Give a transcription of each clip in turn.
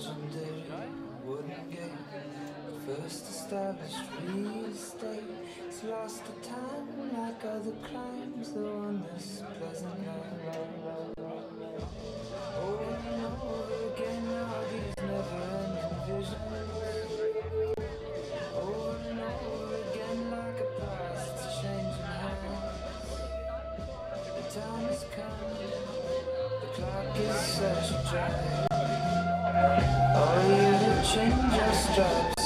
legendary wooden gate. First established real estate. It's lost to time like other crimes, though on this pleasant night. Over and over again, all these never ending visions. Over and over again, like a past changing hands. The time has come, the clock is such a drag. Change your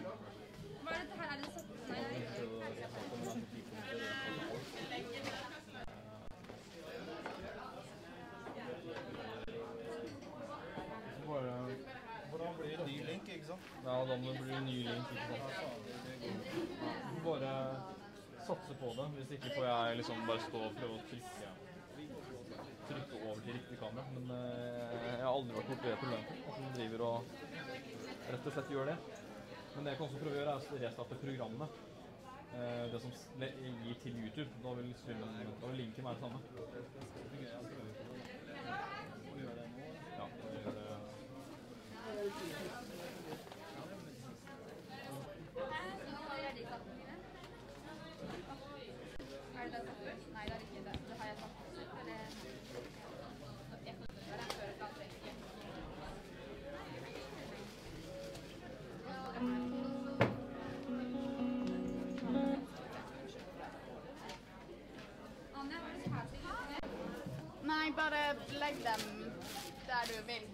Hva er dette her? Er det satt Nei, det ikke. Hvordan blir det ny link, ikke sant? Ja, da må det bli ny link. Ikke sant? Bare satse på det. Hvis ikke får jeg liksom bare stå og prøve å trykke, trykke over til riktig kamera. Men eh, jeg har aldri vært borti det problemet. At den driver og rett og slett gjør det. Men det jeg kan også prøve å gjøre, er å restarte programmet. Eh, det som gir til YouTube. Da vil, streamen, da vil linken være det samme. Ja, det legg dem der du vil.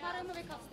Her må vi kaste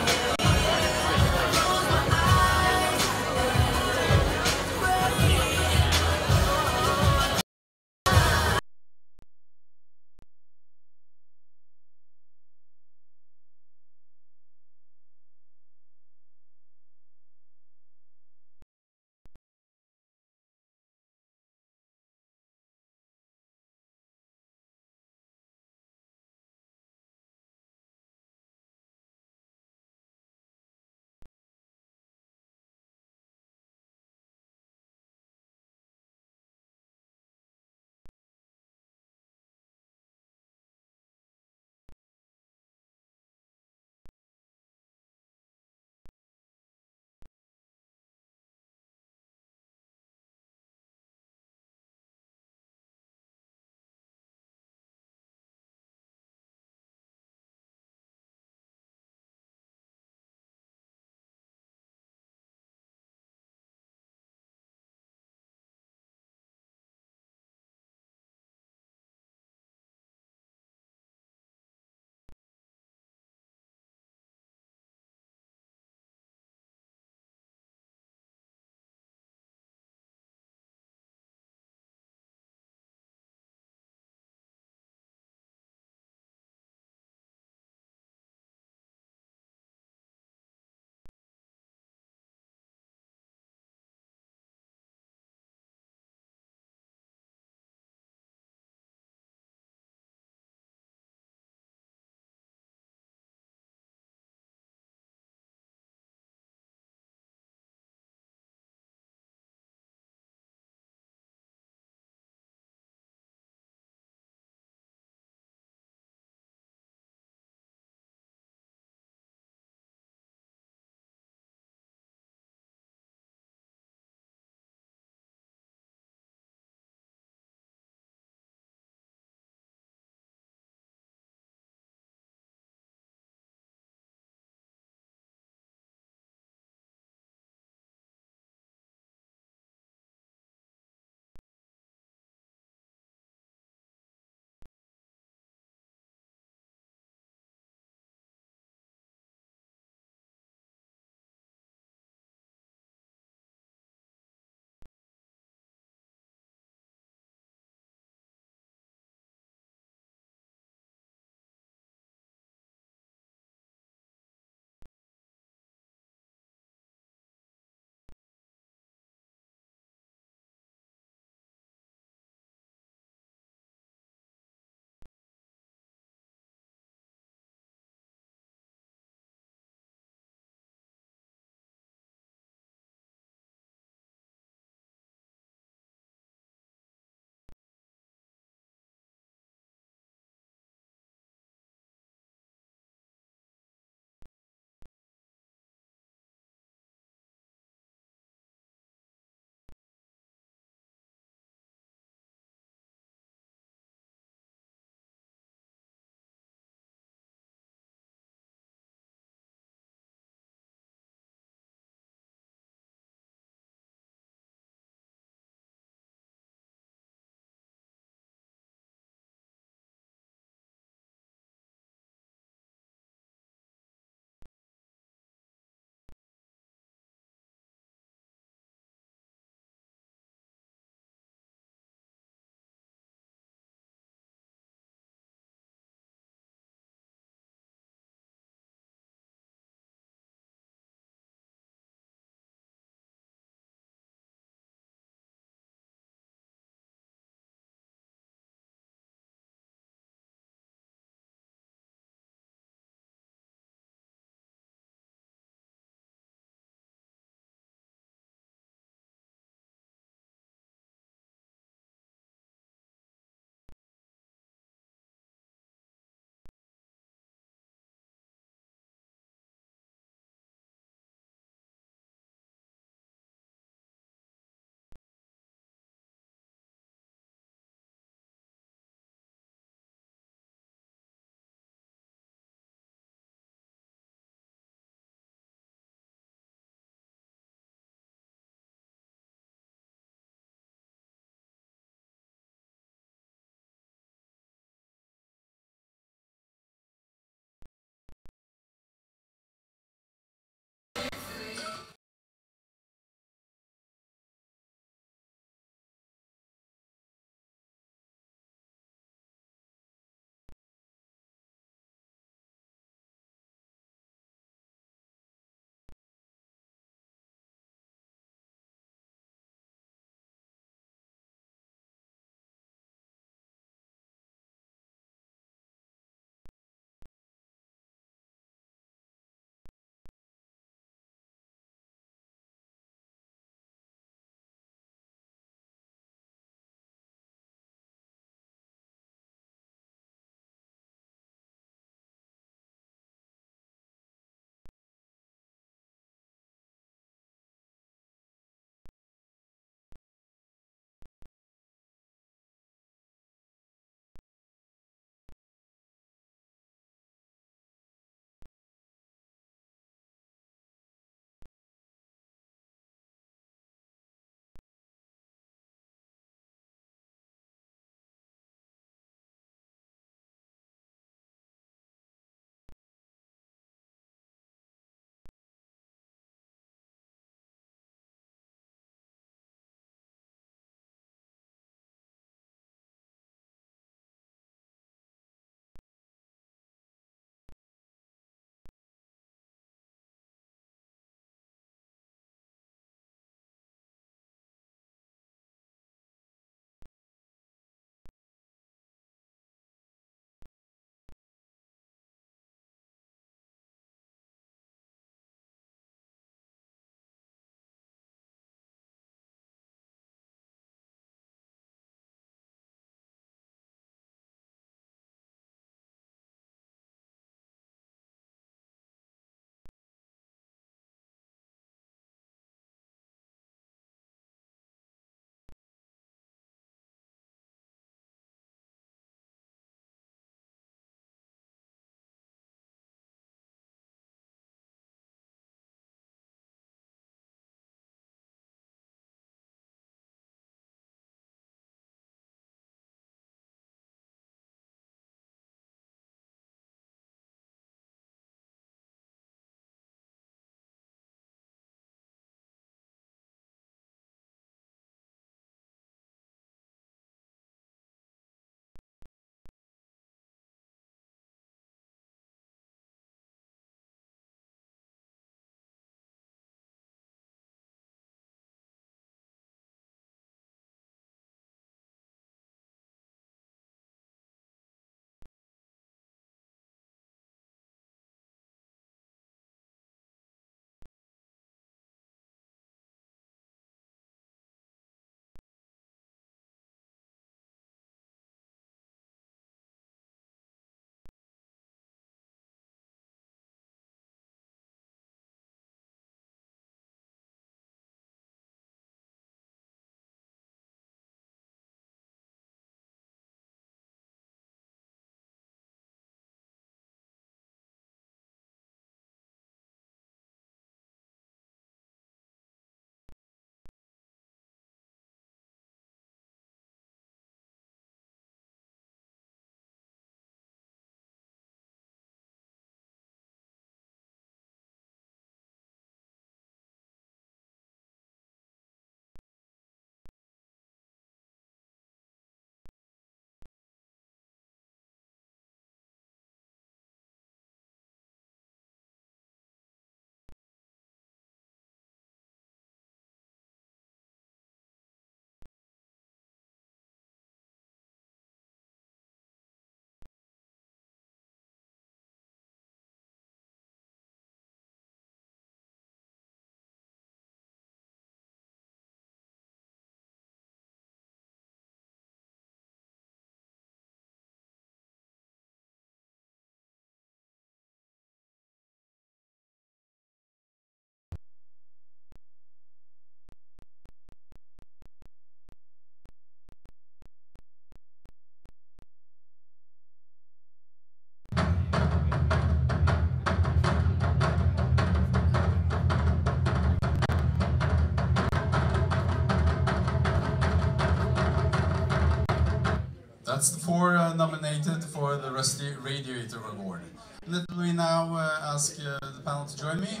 four uh, nominated for the Rusty Radiator Award. Let me now uh, ask uh, the panel to join me.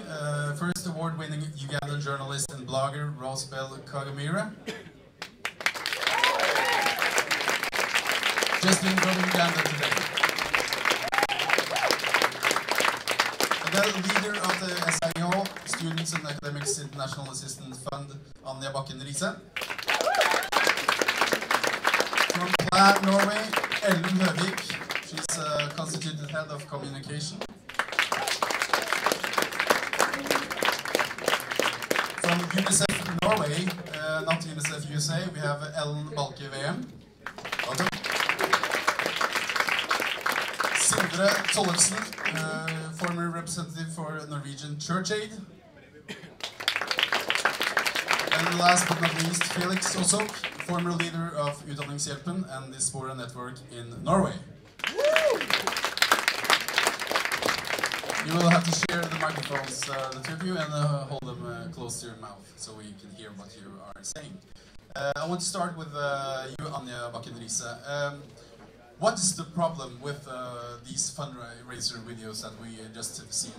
First award-winning Ugandan journalist and blogger Rosebell Kagumire. Just in from Uganda today. Then leader of the SAIH, Students and Academics International Assistance Fund, Anja Bakken Riise. Plan Norway, Ellen Høvik. She's uh, constituted head of communication. From UNICEF Norway, uh, not UNICEF USA, we have Ellen Balke Hveem. Welcome. Sindre Tollefsen, uh, former representative for Norwegian Church Aid. And last but not least, Felix Osok, former leader of Utdanningshjelpen and Diaspora network in Norway. You will have to share the microphones, uh, the two of you, and uh, hold them uh, close to your mouth so we can hear what you are saying. Uh, I want to start with uh, you, Anja Bakken Riise. Um, what is the problem with uh, these fundraiser videos that we uh, just have seen?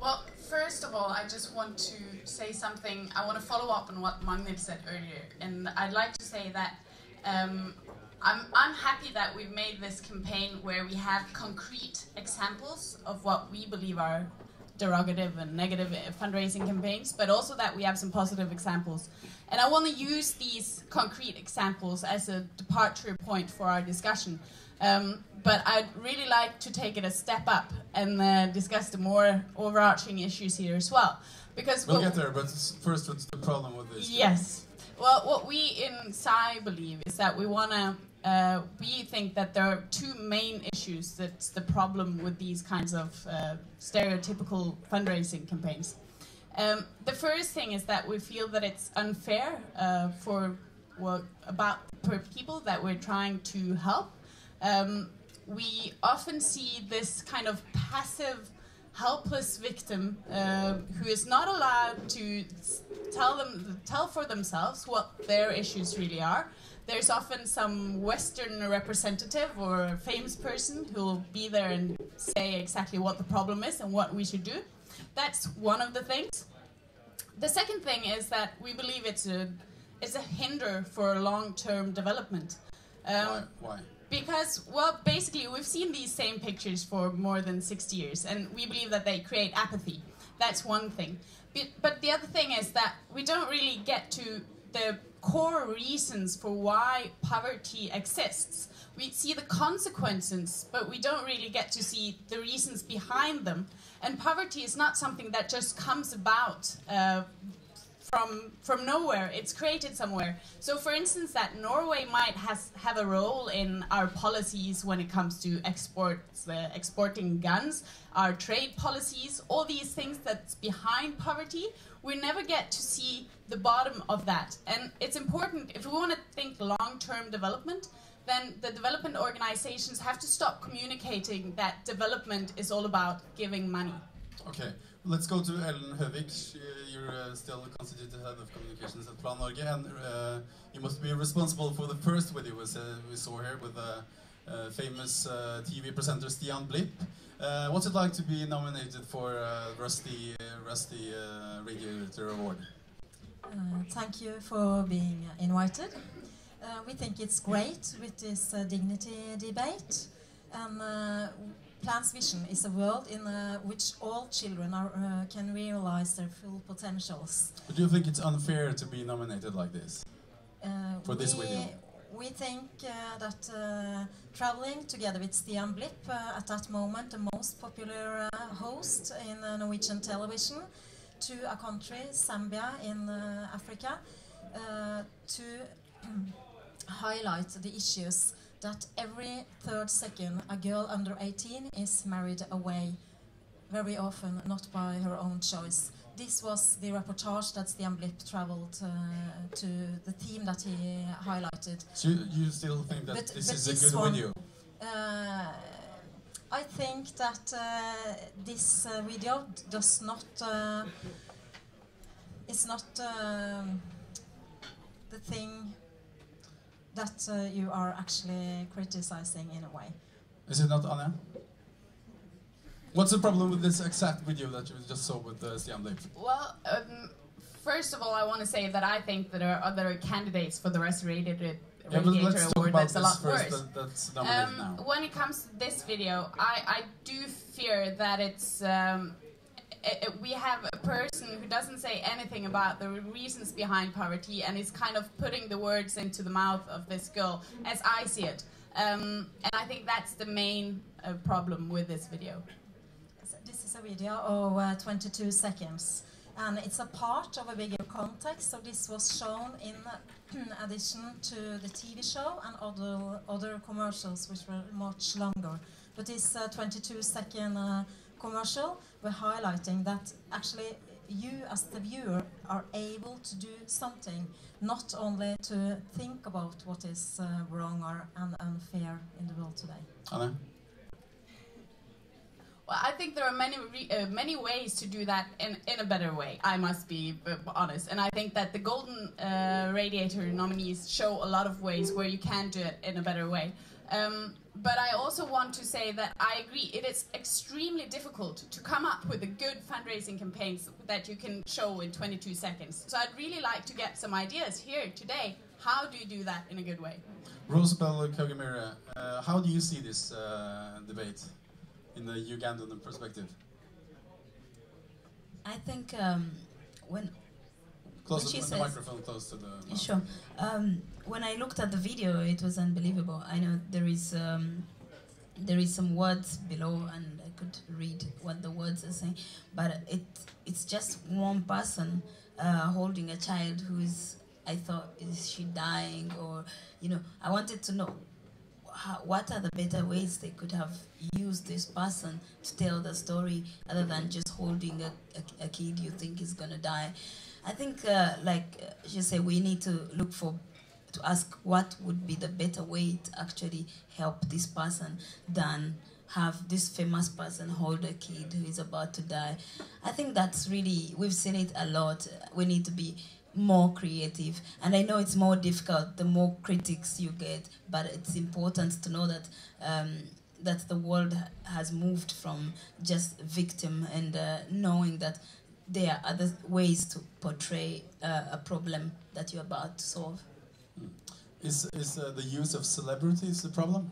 Well, first of all, I just want to say something. I want to follow up on what Magnus said earlier, and I'd like to say that um, I'm, I'm happy that we've made this campaign where we have concrete examples of what we believe are derogative and negative fundraising campaigns, but also that we have some positive examples. And I want to use these concrete examples as a departure point for our discussion. Um, but I'd really like to take it a step up and uh, discuss the more overarching issues here as well. Because We'll get there, but first, what's the problem with this? Yes. Well, what we in SAIH believe is that we want to. Uh, we think that there are two main issues that's the problem with these kinds of uh, stereotypical fundraising campaigns. Um, the first thing is that we feel that it's unfair uh, for well, about for people that we're trying to help. Um, we often see this kind of passive, helpless victim uh, who is not allowed to tell them tell for themselves what their issues really are. There's often some Western representative or famous person who will be there and say exactly what the problem is and what we should do. That's one of the things. The second thing is that we believe it's a it's a hinder for long-term development. Um, Why? Why? Because, well, basically, we've seen these same pictures for more than 60 years, and we believe that they create apathy. That's one thing. But, the other thing is that we don't really get to the core reasons for why poverty exists. We see the consequences, but we don't really get to see the reasons behind them. And poverty is not something that just comes about uh, from from nowhere. It's created somewhere. So, for instance, that Norway might has have a role in our policies when it comes to exports, uh, exporting guns, our trade policies, all these things that's behind poverty. We never get to see the bottom of that, and it's important if we want to think long-term development. Then the development organizations have to stop communicating that development is all about giving money. Okay, let's go to Ellen Høvik. You're uh, still constituted head of communications at Plan Norge, and uh, you must be responsible for the first video we, sa- we saw here with the uh, famous uh, TV presenter Stian Blipp. Uh, what's it like to be nominated for uh, Rusty uh, Rusty uh, Radiator Award? Uh, thank you for being invited. Uh, we think it's great with this uh, dignity debate. And uh, Plan's vision is a world in uh, which all children are, uh, can realize their full potentials. But do you think it's unfair to be nominated like this? Uh, For this we, video. We think uh, that uh, traveling together with Stian Blipp, uh, at that moment the most popular uh, host in uh, Norwegian television, to a country, Zambia in uh, Africa, uh, to highlight the issues that every third second a girl under 18 is married away, very often not by her own choice. This was the reportage that Stian Blipp traveled uh, to, the theme that he highlighted. So you, you still think that But- this but is a good one- video? Uh, I think that uh, this uh, video does not. Uh, it's not um, the thing. That uh, you are actually criticizing in a way. Is it not, Anna? What's the problem with this exact video that you just saw with uh, Stian Leif? Well, um, first of all, I want to say that I think that there are other candidates for the Restorated Yeah, but Radiator let's talk Award about that's a lot first. worse. That, that's Um, now. when it comes to this video, I, I do fear that it's um, we have a person who doesn't say anything about the reasons behind poverty and is kind of putting the words into the mouth of this girl, as I see it. Um, and I think that's the main uh, problem with this video. This is a video of uh, 22 seconds, and it's a part of a bigger context. So this was shown in addition to the TV show and other other commercials, which were much longer. But this uh, 22 second uh, commercial were highlighting that actually you, as the viewer, are able to do something, not only to think about what is uh, wrong or and unfair in the world today. Anja? Well, I think there are many re- uh, many ways to do that in, in a better way. I must be uh, honest, and I think that the Golden uh, Radiator nominees show a lot of ways where you can do it in a better way. Um, but I also want to say that I agree it is extremely difficult to come up with a good fundraising campaigns that you can show in 22 seconds. So I'd really like to get some ideas here today. How do you do that in a good way? Rosebell Kagumire, uh, how do you see this uh, debate in the Ugandan perspective? I think um, when Close When she the, the says- microphone close to the mouth. Sure. Um, when I looked at the video, it was unbelievable. I know there is um, there is some words below, and I could read what the words are saying, but it it's just one person uh, holding a child who is. I thought, is she dying, or you know, I wanted to know how, what are the better ways they could have used this person to tell the story other than just holding a, a, a kid you think is gonna die. I think, uh, like uh, you say, we need to look for to ask what would be the better way to actually help this person than have this famous person hold a kid who is about to die. I think that's really we've seen it a lot. We need to be more creative, and I know it's more difficult the more critics you get, but it's important to know that. Um, that the world has moved from just victim and uh, knowing that there are other ways to portray uh, a problem that you're about to solve. Is, is uh, the use of celebrities the problem?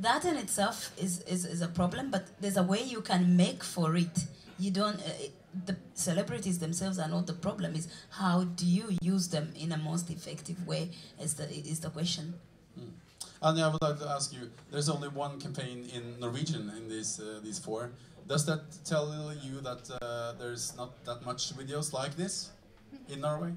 That in itself is, is, is a problem, but there's a way you can make for it. You don't. Uh, it- the celebrities themselves are not the problem. Is how do you use them in a most effective way? Is the is the question. Anja, I would like to ask you, there's only one campaign in Norwegian in these, uh, these four. Does that tell you that uh, there's not that much videos like this in Norway?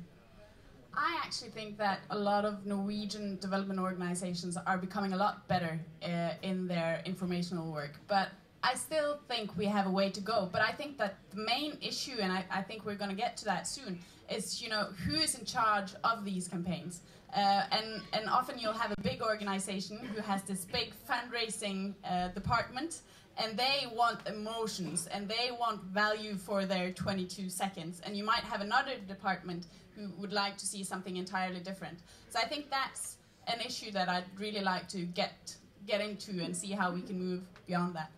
I actually think that a lot of Norwegian development organizations are becoming a lot better uh, in their informational work, but I still think we have a way to go. But I think that the main issue, and I, I think we're going to get to that soon, is you know who is in charge of these campaigns. Uh, and, and often you'll have a big organization who has this big fundraising uh, department, and they want emotions and they want value for their 22 seconds. And you might have another department who would like to see something entirely different. So I think that's an issue that I'd really like to get get into and see how we can move beyond that.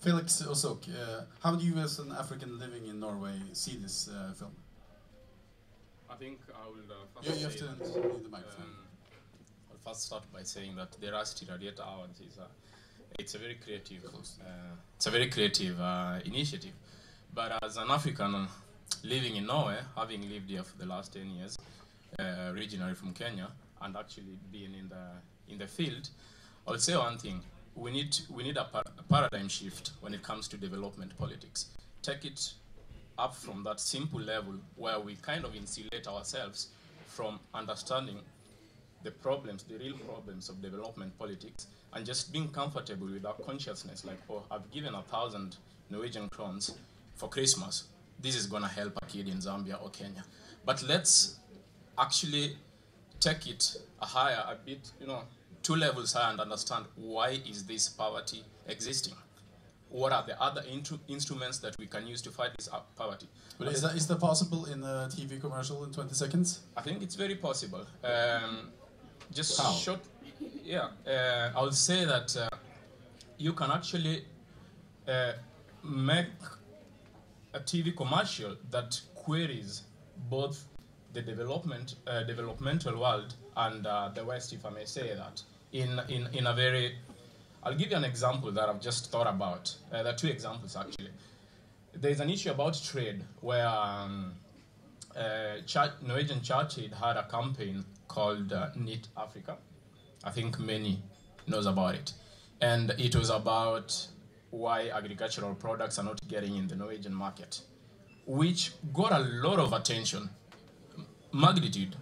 Felix Osok, uh, how do you as an African living in Norway see this uh, film? I think I will uh, You, first you have say to that, the microphone. um, I'll first start by saying that the Rusty Radiator Awards is a, it's a very creative, uh, it's a very creative uh, initiative. But as an African living in Norway, having lived here for the last 10 years, uh, originally from Kenya, and actually being in the in the field, I'll say one thing: we need we need a, par- a paradigm shift when it comes to development politics. Take it up from that simple level where we kind of insulate ourselves from understanding the problems, the real problems of development politics, and just being comfortable with our consciousness like, oh, I've given a thousand Norwegian crowns for Christmas. This is going to help a kid in Zambia or Kenya. But let's actually take it a higher, a bit, you know, two levels higher and understand why is this poverty existing? What are the other instruments that we can use to fight this uh, poverty? But is that, is that possible in a TV commercial in 20 seconds? I think it's very possible. Um, just How? short. Yeah, uh, I would say that uh, you can actually uh, make a TV commercial that queries both the development uh, developmental world and uh, the West, if I may say that, in, in, in a very. I'll give you an example that I've just thought about. Uh, there are two examples actually. There's an issue about trade where um, uh, Norwegian Church Aid had a campaign called uh, Knit Africa. I think many knows about it, and it was about why agricultural products are not getting in the Norwegian market, which got a lot of attention, magnitude.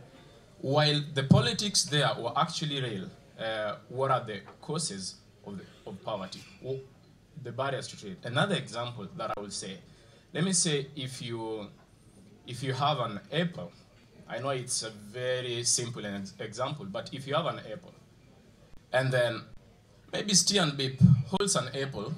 While the politics there were actually real, uh, what are the causes of, the, of poverty? Wh- the barriers to trade. Another example that I will say, let me say if you if you have an apple, I know it's a very simple example, but if you have an apple, and then maybe Stian Blipp holds an apple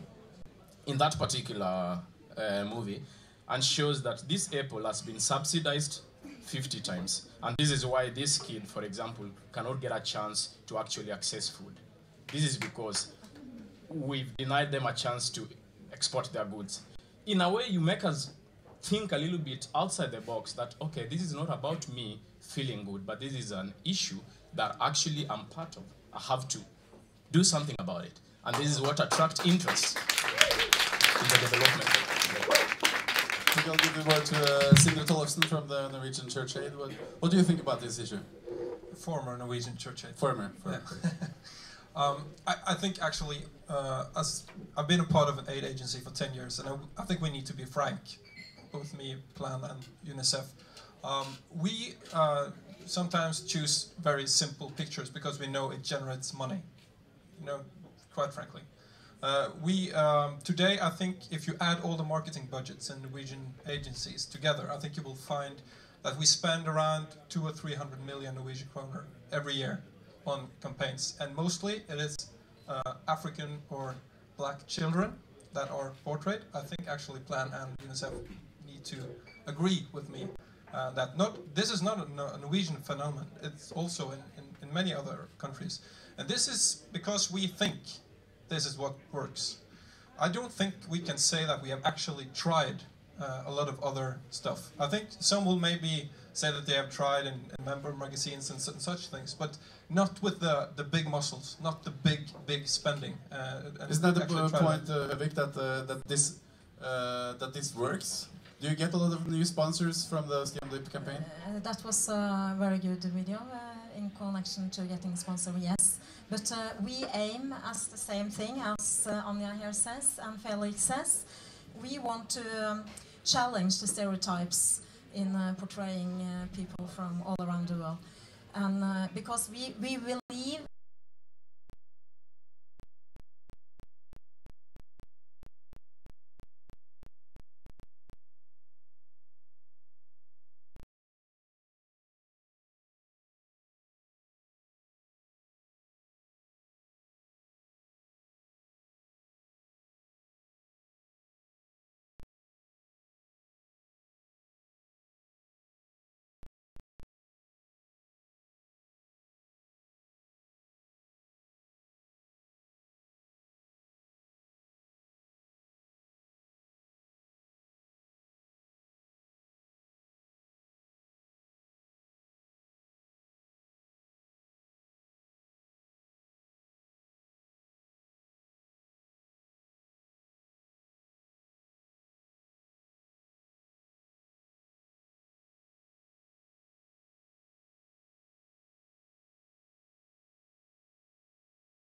in that particular uh, movie and shows that this apple has been subsidized 50 times. And this is why this kid, for example, cannot get a chance to actually access food. This is because we've denied them a chance to export their goods. In a way, you make us think a little bit outside the box that, okay, this is not about me feeling good, but this is an issue that actually I'm part of. I have to do something about it. And this is what attracts interest in the development. I think I'll give the word to uh, Sindre Tollefsen from the Norwegian Church Aid. What, what do you think about this issue? former Norwegian church aid. Former. Yeah. um, I, I think actually, uh, as I've been a part of an aid agency for 10 years, and I, I think we need to be frank, both me, Plan, and UNICEF. Um, we uh, sometimes choose very simple pictures because we know it generates money. You know, quite frankly. Uh, we um, today, I think, if you add all the marketing budgets in Norwegian agencies together, I think you will find that we spend around two or three hundred million Norwegian kroner every year on campaigns, and mostly it is uh, African or black children that are portrayed. I think actually Plan and UNICEF need to agree with me uh, that not this is not a, No- Norwegian phenomenon. It's also in, in, in many other countries, and this is because we think this is what works. I don't think we can say that we have actually tried uh, a lot of other stuff. I think some will maybe say that they have tried in, in member magazines and, su- such things, but not with the, the big muscles, not the big big spending. Uh, and Isn't that the actually try point, uh, Vic, that uh, that this uh, that this works? Do you get a lot of new sponsors from the Scam Dip campaign? Uh, that was a very good video uh, in connection to getting sponsor, yes. But uh, we aim as the same thing as uh, here says and Felix says. We want to um, challenge the stereotypes in uh, portraying uh, people from all around the world. And uh, because we, we believe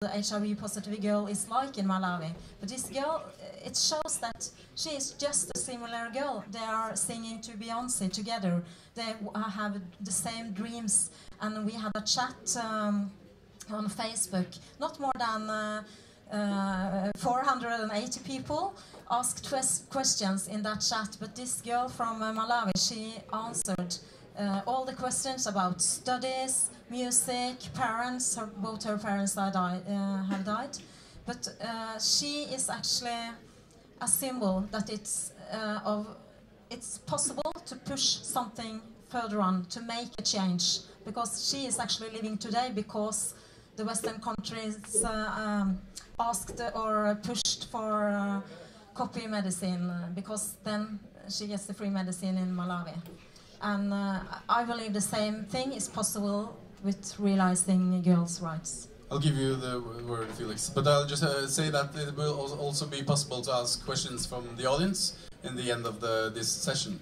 HIV positive girl is like in Malawi. But this girl, uh, it shows that she is just a similar girl. They are singing to Beyonce together. They uh, have the same dreams. And we had a chat um, on Facebook. Not more than uh, uh, 480 people asked ques- questions in that chat. But this girl from uh, Malawi, she answered uh, all the questions about studies, music, parents. Her, both her parents are died, uh, have died, but uh, she is actually a symbol that it's uh, of it's possible to push something further on to make a change because she is actually living today because the Western countries uh, um, asked or pushed for uh, copy medicine because then she gets the free medicine in Malawi. And uh, I believe the same thing is possible with realizing girls' rights. I'll give you the word, Felix. But I'll just uh, say that it will also be possible to ask questions from the audience in the end of the, this session.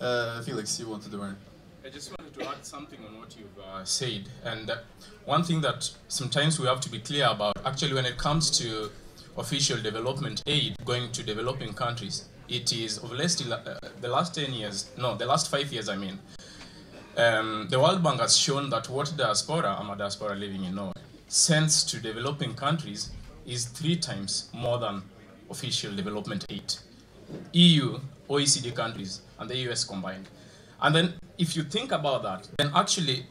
Uh, Felix, you wanted the word. I just wanted to add something on what you've uh, said. And uh, one thing that sometimes we have to be clear about, actually, when it comes to official development aid going to developing countries, it is of less uh, the last 10 years, no, the last five years, I mean. Um, the World Bank has shown that what diaspora, I'm a diaspora living in Norway, sends to developing countries is three times more than official development aid. EU, OECD countries, and the US combined. And then, if you think about that, then actually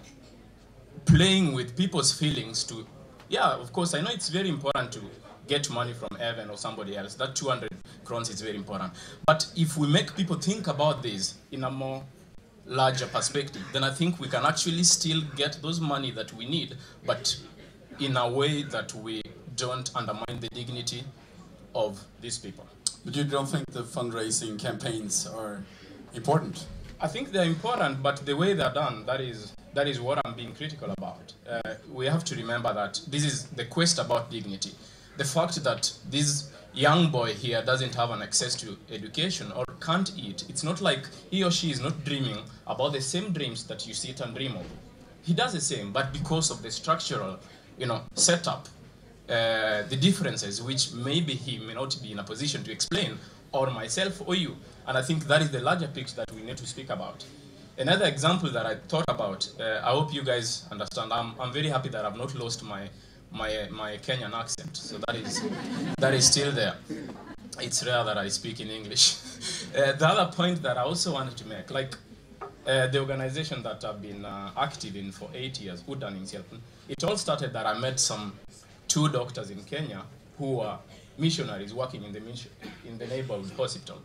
playing with people's feelings to, yeah, of course, I know it's very important to get money from Evan or somebody else. That 200 crowns is very important. But if we make people think about this in a more larger perspective, then I think we can actually still get those money that we need, but in a way that we don't undermine the dignity of these people. But you don't think the fundraising campaigns are important? I think they're important, but the way they're done, that is that is what I'm being critical about. Uh, we have to remember that this is the quest about dignity. The fact that this young boy here doesn't have an access to education or can't eat, it's not like he or she is not dreaming about the same dreams that you sit and dream of. He does the same, but because of the structural, you know, setup, uh, the differences which maybe he may not be in a position to explain, or myself or you. And I think that is the larger picture that we need to speak about. Another example that I thought about, uh, I hope you guys understand. I'm, I'm very happy that I've not lost my, my, my Kenyan accent. So that is, that is still there. It's rare that I speak in English. Uh, the other point that I also wanted to make, like uh, the organization that I've been uh, active in for eight years, Utdanningshjelpen, it all started that I met some two doctors in Kenya who were missionaries working in the, mission, in the neighborhood hospital.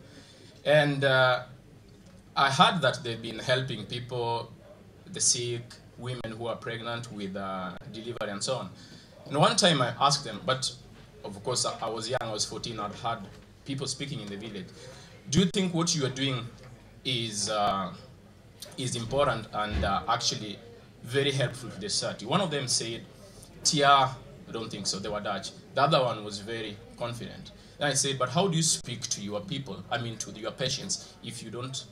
And uh, I heard that they've been helping people, the sick, women who are pregnant with uh, delivery and so on. And one time I asked them, but of course I was young, I was 14, I'd heard people speaking in the village. Do you think what you are doing is, uh, is important and uh, actually very helpful to the society? One of them said, Tia, I don't think so, they were Dutch. The other one was very confident. Then I said, but how do you speak to your people, I mean to your patients, if you don't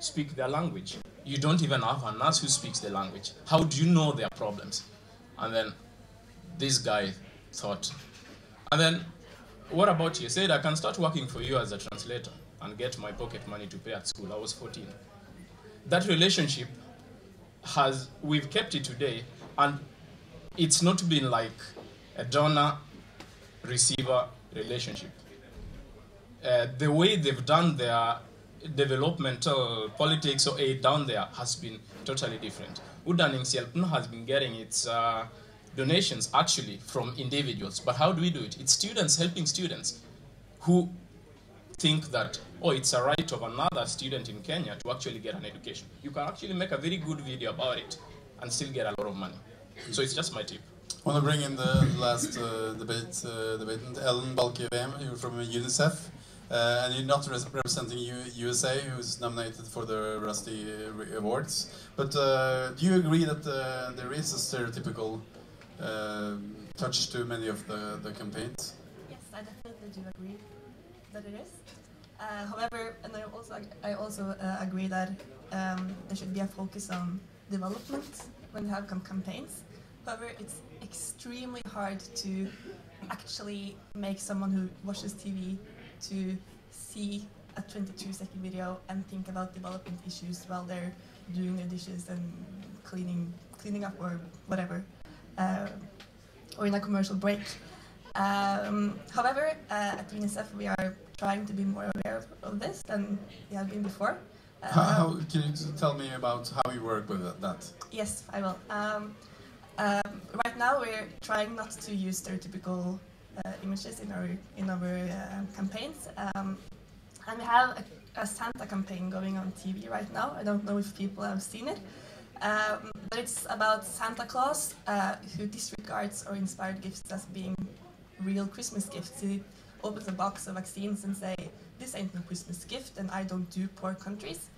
speak their language? You don't even have a nurse who speaks the language. How do you know their problems? And then this guy thought, and then what about you? He said, I can start working for you as a translator and get my pocket money to pay at school. I was 14. That relationship has, we've kept it today, and it's not been like a donor receiver relationship. Uh, the way they've done their developmental politics or aid down there has been totally different. Utdanningshjelpen has been getting its uh, donations actually from individuals. But how do we do it? It's students helping students who think that, oh, it's a right of another student in Kenya to actually get an education. You can actually make a very good video about it and still get a lot of money. So it's just my tip. I want to bring in the last uh, debate, uh, debatant, Ellen Balke-Hveem. You're from UNICEF, uh, and you're not res- representing U- USA, who's nominated for the Rusty Awards. But uh, do you agree that uh, there is a stereotypical uh, touch to many of the, the campaigns? Yes, I definitely do agree that it is. Uh, however, and I also I also uh, agree that um, there should be a focus on development when you have campaigns. However, it's extremely hard to actually make someone who watches TV to see a 22 second video and think about development issues while they're doing their dishes and cleaning cleaning up or whatever, or in a commercial break. Um, however, uh, at UNICEF we are trying to be more aware of, of this than we have been before. Uh, How, how, can you tell me about how you work with that? Yes, I will. Um, um, right now, we're trying not to use stereotypical uh, images in our in our uh, campaigns, um, and we have a, a Santa campaign going on TV right now. I don't know if people have seen it. Um, but it's about Santa Claus uh, who disregards or inspired gifts as being real Christmas gifts. He opens a box of vaccines and say, "This ain't no Christmas gift, and I don't do poor countries."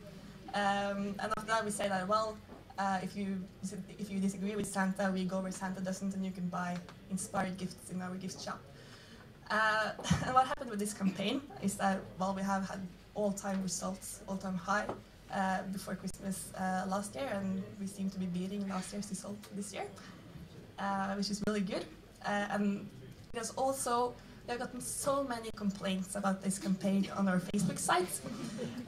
Um, and after that, we say that well, uh, if you if you disagree with Santa, we go where Santa doesn't, and you can buy inspired gifts in our gift shop. Uh, and what happened with this campaign is that well, we have had all-time results, all-time high uh, before Christmas uh, last year, and we seem to be beating last year's result this year, uh, which is really good. Uh, and there's also we have gotten so many complaints about this campaign on our Facebook site.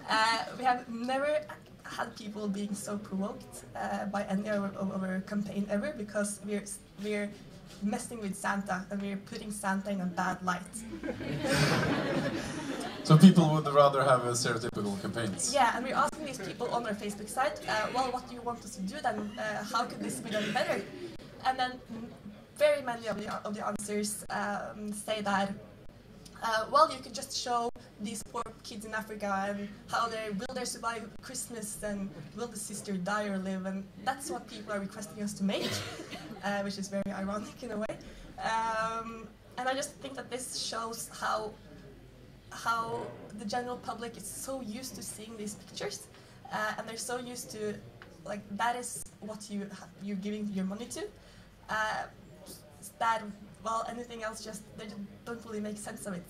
Uh, we have never had people being so provoked uh, by any of our, of our campaign ever because we're we're messing with Santa and we're putting Santa in a bad light. So people would rather have a stereotypical campaigns. Yeah, and we're asking these people on our Facebook site, uh, well, what do you want us to do then? Uh, how could this be done better? And then very many of the, of the answers um, say that, uh, well, you could just show these poor kids in Africa and how they will they survive Christmas and will the sister die or live, and that's what people are requesting us to make, uh, which is very ironic in a way. Um, and I just think that this shows how how the general public is so used to seeing these pictures, uh, and they're so used to like that is what you ha- you're giving your money to. Uh, that well, anything else just they don't really make sense of it.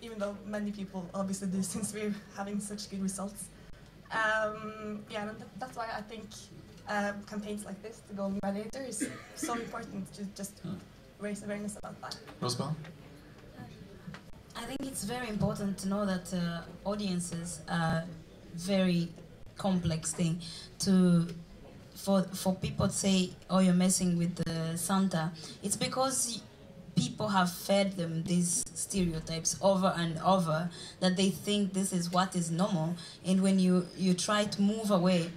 Even though many people obviously do, since we're having such good results. Um, yeah, and th- that's why I think um, campaigns like this, the Golden Radiator, is so important to just raise awareness about that. Rosebell? I think it's very important to know that uh, audiences are very complex thing to for for people to say oh you're messing with the Santa. It's because people have fed them these stereotypes over and over that they think this is what is normal. And when you you try to move away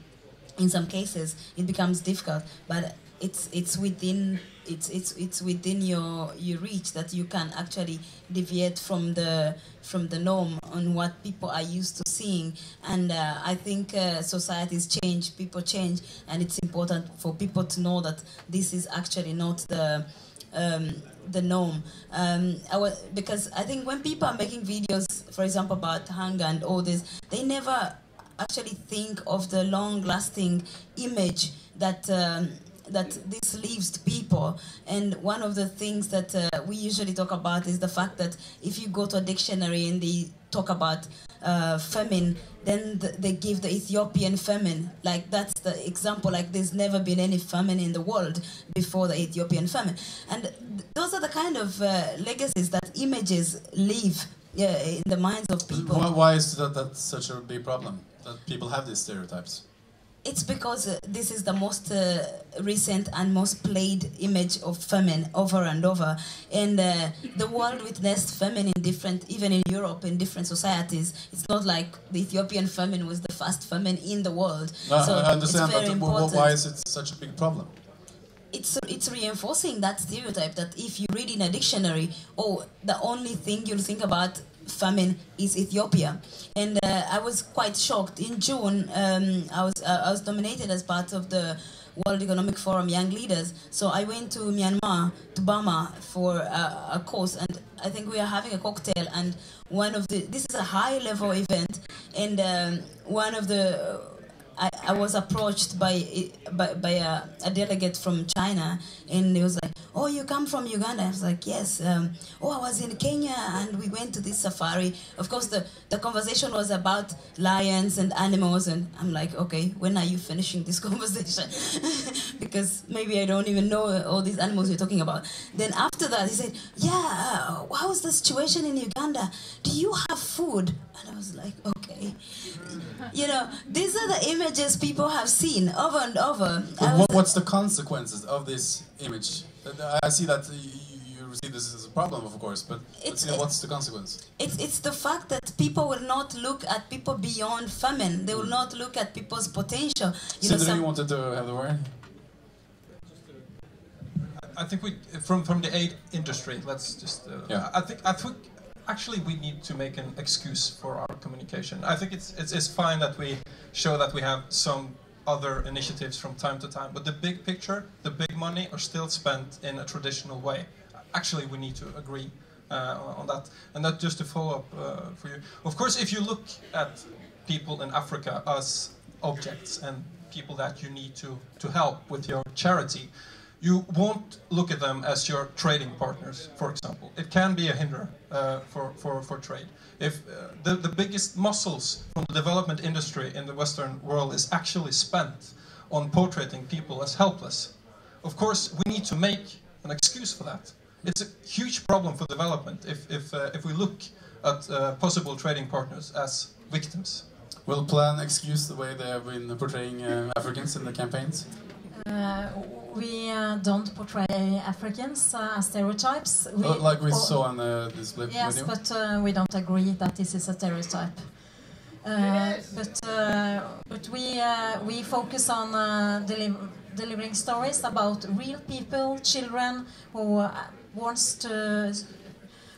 in some cases it becomes difficult. But it's it's within it's it's it's within your your reach that you can actually deviate from the from the norm on what people are used to seeing. And uh, i think uh, societies change people change and it's important for people to know that this is actually not the um, the norm. Um, I wa- because i think when people are making videos for example about hunger and all this they never actually think of the long lasting image that um, that this leaves to people and one of the things that uh, we usually talk about is the fact that if you go to a dictionary and they talk about uh, famine then th- they give the ethiopian famine like that's the example like there's never been any famine in the world before the ethiopian famine and th- those are the kind of uh, legacies that images leave yeah, in the minds of people Why, why is that that's such a big problem? That people have these stereotypes? It's because uh, this is the most uh, recent and most played image of famine over and over, and uh, the world witnessed famine in different, even in Europe, in different societies. It's not like the Ethiopian famine was the first famine in the world. No, so I understand, but important why is it such a big problem? it's it's reinforcing that stereotype that if you read in a dictionary, oh, the only thing you'll think about famine is Ethiopia, and uh, I was quite shocked. In June, um, I was uh, I was nominated as part of the World Economic Forum Young Leaders. So I went to Myanmar, to Burma, for a, a course, and I think we are having a cocktail. And one of the this is a high level event, and um, one of the I, I was approached by by, by a, a delegate from China, and he was like, "Oh, you come from Uganda?" I was like, "Yes." Um, oh, I was in Kenya, and we went to this safari. Of course, the the conversation was about lions and animals, and I'm like, "Okay, when are you finishing this conversation?" because maybe I don't even know all these animals you're talking about. Then after that, he said, "Yeah, how's the situation in Uganda? Do you have food?" And I was like, "Okay." You know, these are the images people have seen over and over. But what, what's the consequences of this image? I see that you, you see this as a problem, of course, but It's- you know, what's the consequence? It's, it's the fact that people will not look at people beyond famine. They will not look at people's potential. You know, Sindre, some- you wanted to have the word? I think we from from the aid industry. Let's just. Uh, Yeah. I think I think actually we need to make an excuse for our communication. I think it's it's, it's fine that we show that we have some other initiatives from time to time. But the big picture, the big money, are still spent in a traditional way. Actually, we need to agree uh, on- that. And that just to follow up uh, for you. Of course, if you look at people in Africa as objects and people that you need to, to help with your charity, you won't look at them as your trading partners, for example. It can be a hinder uh, for, for, for trade. If uh, the, the biggest muscles from the development industry in the Western world is actually spent on portraying people as helpless, of course, we need to make an excuse for that. It's a huge problem for development if, if, uh, if we look at uh, possible trading partners as victims. Will Plan excuse the way they have been portraying uh, Africans in the campaigns? We uh, don't portray Africans uh, as stereotypes. We, like we or- saw on the display Yes, video? but uh, we don't agree that this is a stereotype. Uh, but uh, but we uh, we focus on uh, deli- delivering stories about real people, children who uh, wants to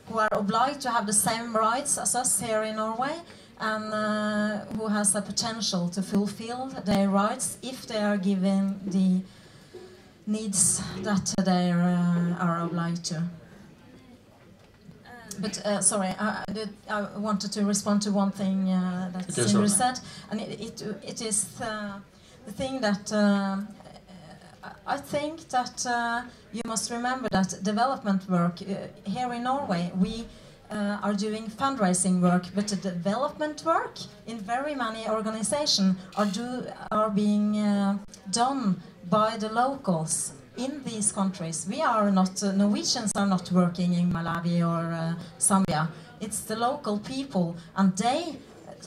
who are obliged to have the same rights as us here in Norway, and uh, who has the potential to fulfill their rights if they are given the needs that they uh, are obliged to. But uh, sorry, I, I did- I wanted to respond to one thing uh, that Okay, Sindre sure. said, and it, it, it is uh, the thing that uh, I think that uh, you must remember that development work uh, here in Norway, we uh, are doing fundraising work, but the development work in very many organizations are do are being uh, done by the locals in these countries. We are not uh, Norwegians are not working in Malawi or uh, Zambia. It's the local people, and they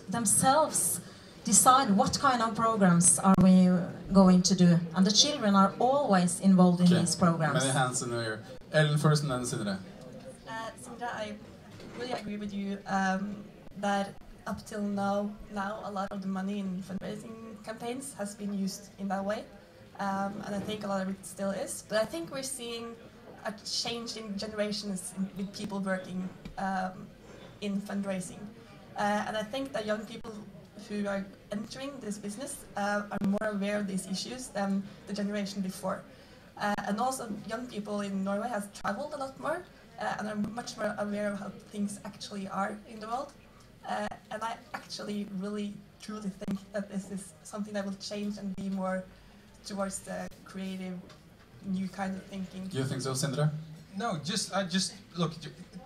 themselves decide what kind of programs are we going to do, and the children are always involved in Okay. these programs. Many hands in the air. Ellen first and then Sindre. Uh, Sindre, I really agree with you um, that up till now, now a lot of the money in fundraising campaigns has been used in that way, um, and I think a lot of it still is. But I think we're seeing a change in generations in, with people working um, in fundraising, uh, and I think that young people who are entering this business uh, are more aware of these issues than the generation before. Uh, and also, young people in Norway have traveled a lot more uh, and are much more aware of how things actually are in the world. Uh, and I actually really truly think that this is something that will change and be more towards the creative, new kind of thinking. Do you think so, Sindre? No, just I just look.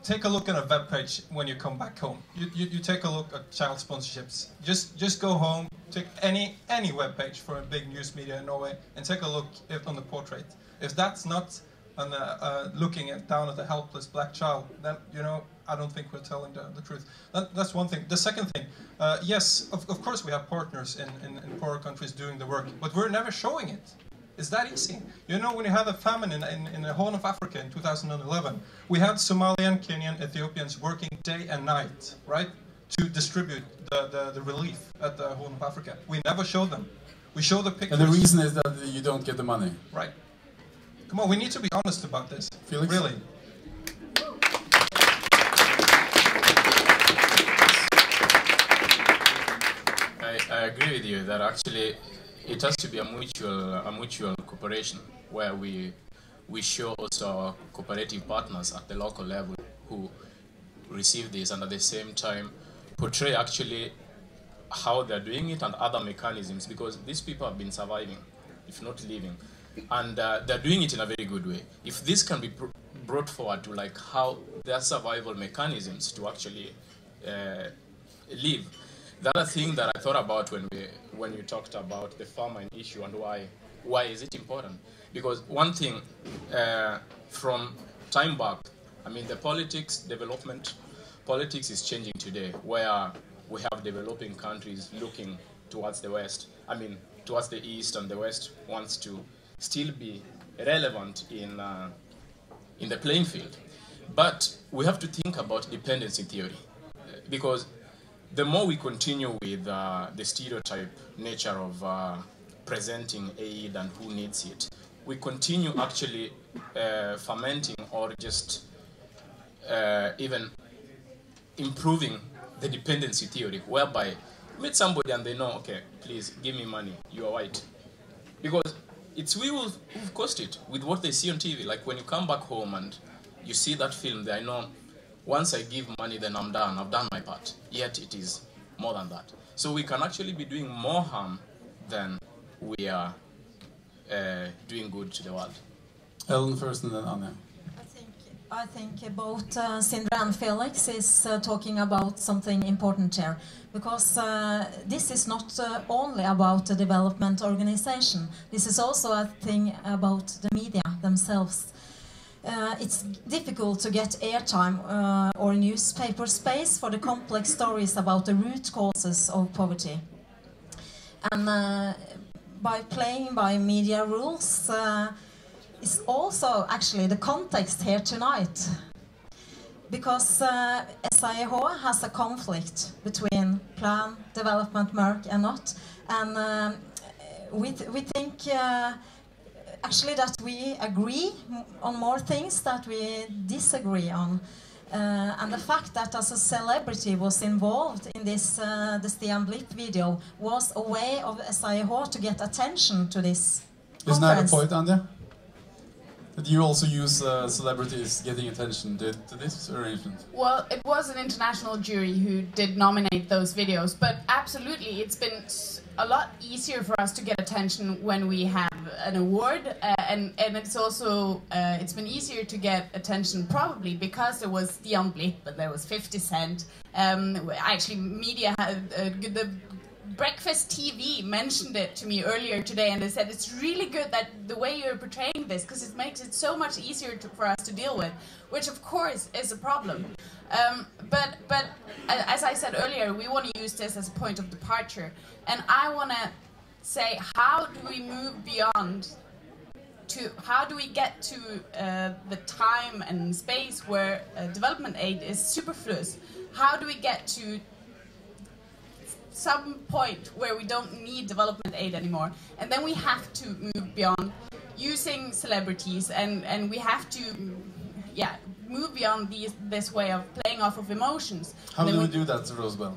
Take a look at a web page when you come back home. You, you, you take a look at child sponsorships. Just just go home, take any any web page for a big news media in Norway, and take a look at, on the portrait. If that's not an, uh, uh, looking at down at a helpless black child, then you know I don't think we're telling the, the truth. That, that's one thing. The second thing, uh, yes, of, of course we have partners in, in, in poorer countries doing the work, but we're never showing it. It's that easy. You know, when you had a famine in, in, in the Horn of Africa in 2011, we had Somalian, Kenyan, Ethiopians working day and night, right, to distribute the, the, the relief at the Horn of Africa. We never show them. We show the pictures. And the reason is that you don't get the money. Right. Come on, we need to be honest about this. Felix? Really. I, I agree with you that actually it has to be a mutual a mutual cooperation where we we show also our cooperative partners at the local level who receive this and at the same time portray actually how they're doing it and other mechanisms because these people have been surviving if not living and uh, they're doing it in a very good way if this can be br- brought forward to like how their survival mechanisms to actually uh, live the other thing that I thought about when we when you talked about the famine issue and why why is it important? Because one thing uh, from time back, I mean the politics development politics is changing today, where we have developing countries looking towards the west. I mean towards the east, and the west wants to still be relevant in uh, in the playing field. But we have to think about dependency theory because the more we continue with uh, the stereotype nature of uh, presenting aid and who needs it, we continue actually uh, fermenting or just uh, even improving the dependency theory, whereby meet somebody and they know, okay, please give me money. You are white, because it's we who- who've caused it with what they see on TV. Like when you come back home and you see that film, they I know once I give money, then I'm done. I've done my part. Yet it is more than that. So we can actually be doing more harm than we are uh, doing good to the world. Ellen first and then Anja. I think both uh, Sindre and Felix is uh, talking about something important here, because uh, this is not uh, only about the development organization. This is also a thing about the media themselves. Uh, it's difficult to get airtime uh, or newspaper space for the complex stories about the root causes of poverty. And by playing by media rules, is also actually the context here tonight. Because uh, SAIH has a conflict between plan, development, Merck, and not. And um, we, th we think uh, actually that we agree on more things that we disagree on. Uh, and the fact that as a celebrity was involved in this uh, the Stian Blipp video was a way of SAIH to get attention to this Isn't that conference. point, Anja? That you also use uh, celebrities getting attention to, to this arrangement? Well, it was an international jury who did nominate those videos, but absolutely, it's been a lot easier for us to get attention when we have an award, uh, and and it's also uh, it's been easier to get attention probably because there was Stian Blipp, but there was 50 Cent. Um, actually, media had uh, the Breakfast TV mentioned it to me earlier today, and they said it's really good that the way you're portraying this because it makes it so much easier to, for us to deal with, which of course is a problem. Um, but but as I said earlier, we want to use this as a point of departure, and I want to say how do we move beyond to how do we get to uh, the time and space where uh, development aid is superfluous? How do we get to some point where we don't need development aid anymore, and then we have to move beyond using celebrities, and and we have to, yeah, move beyond these, this way of playing off of emotions. How do then we do that, Rosebell?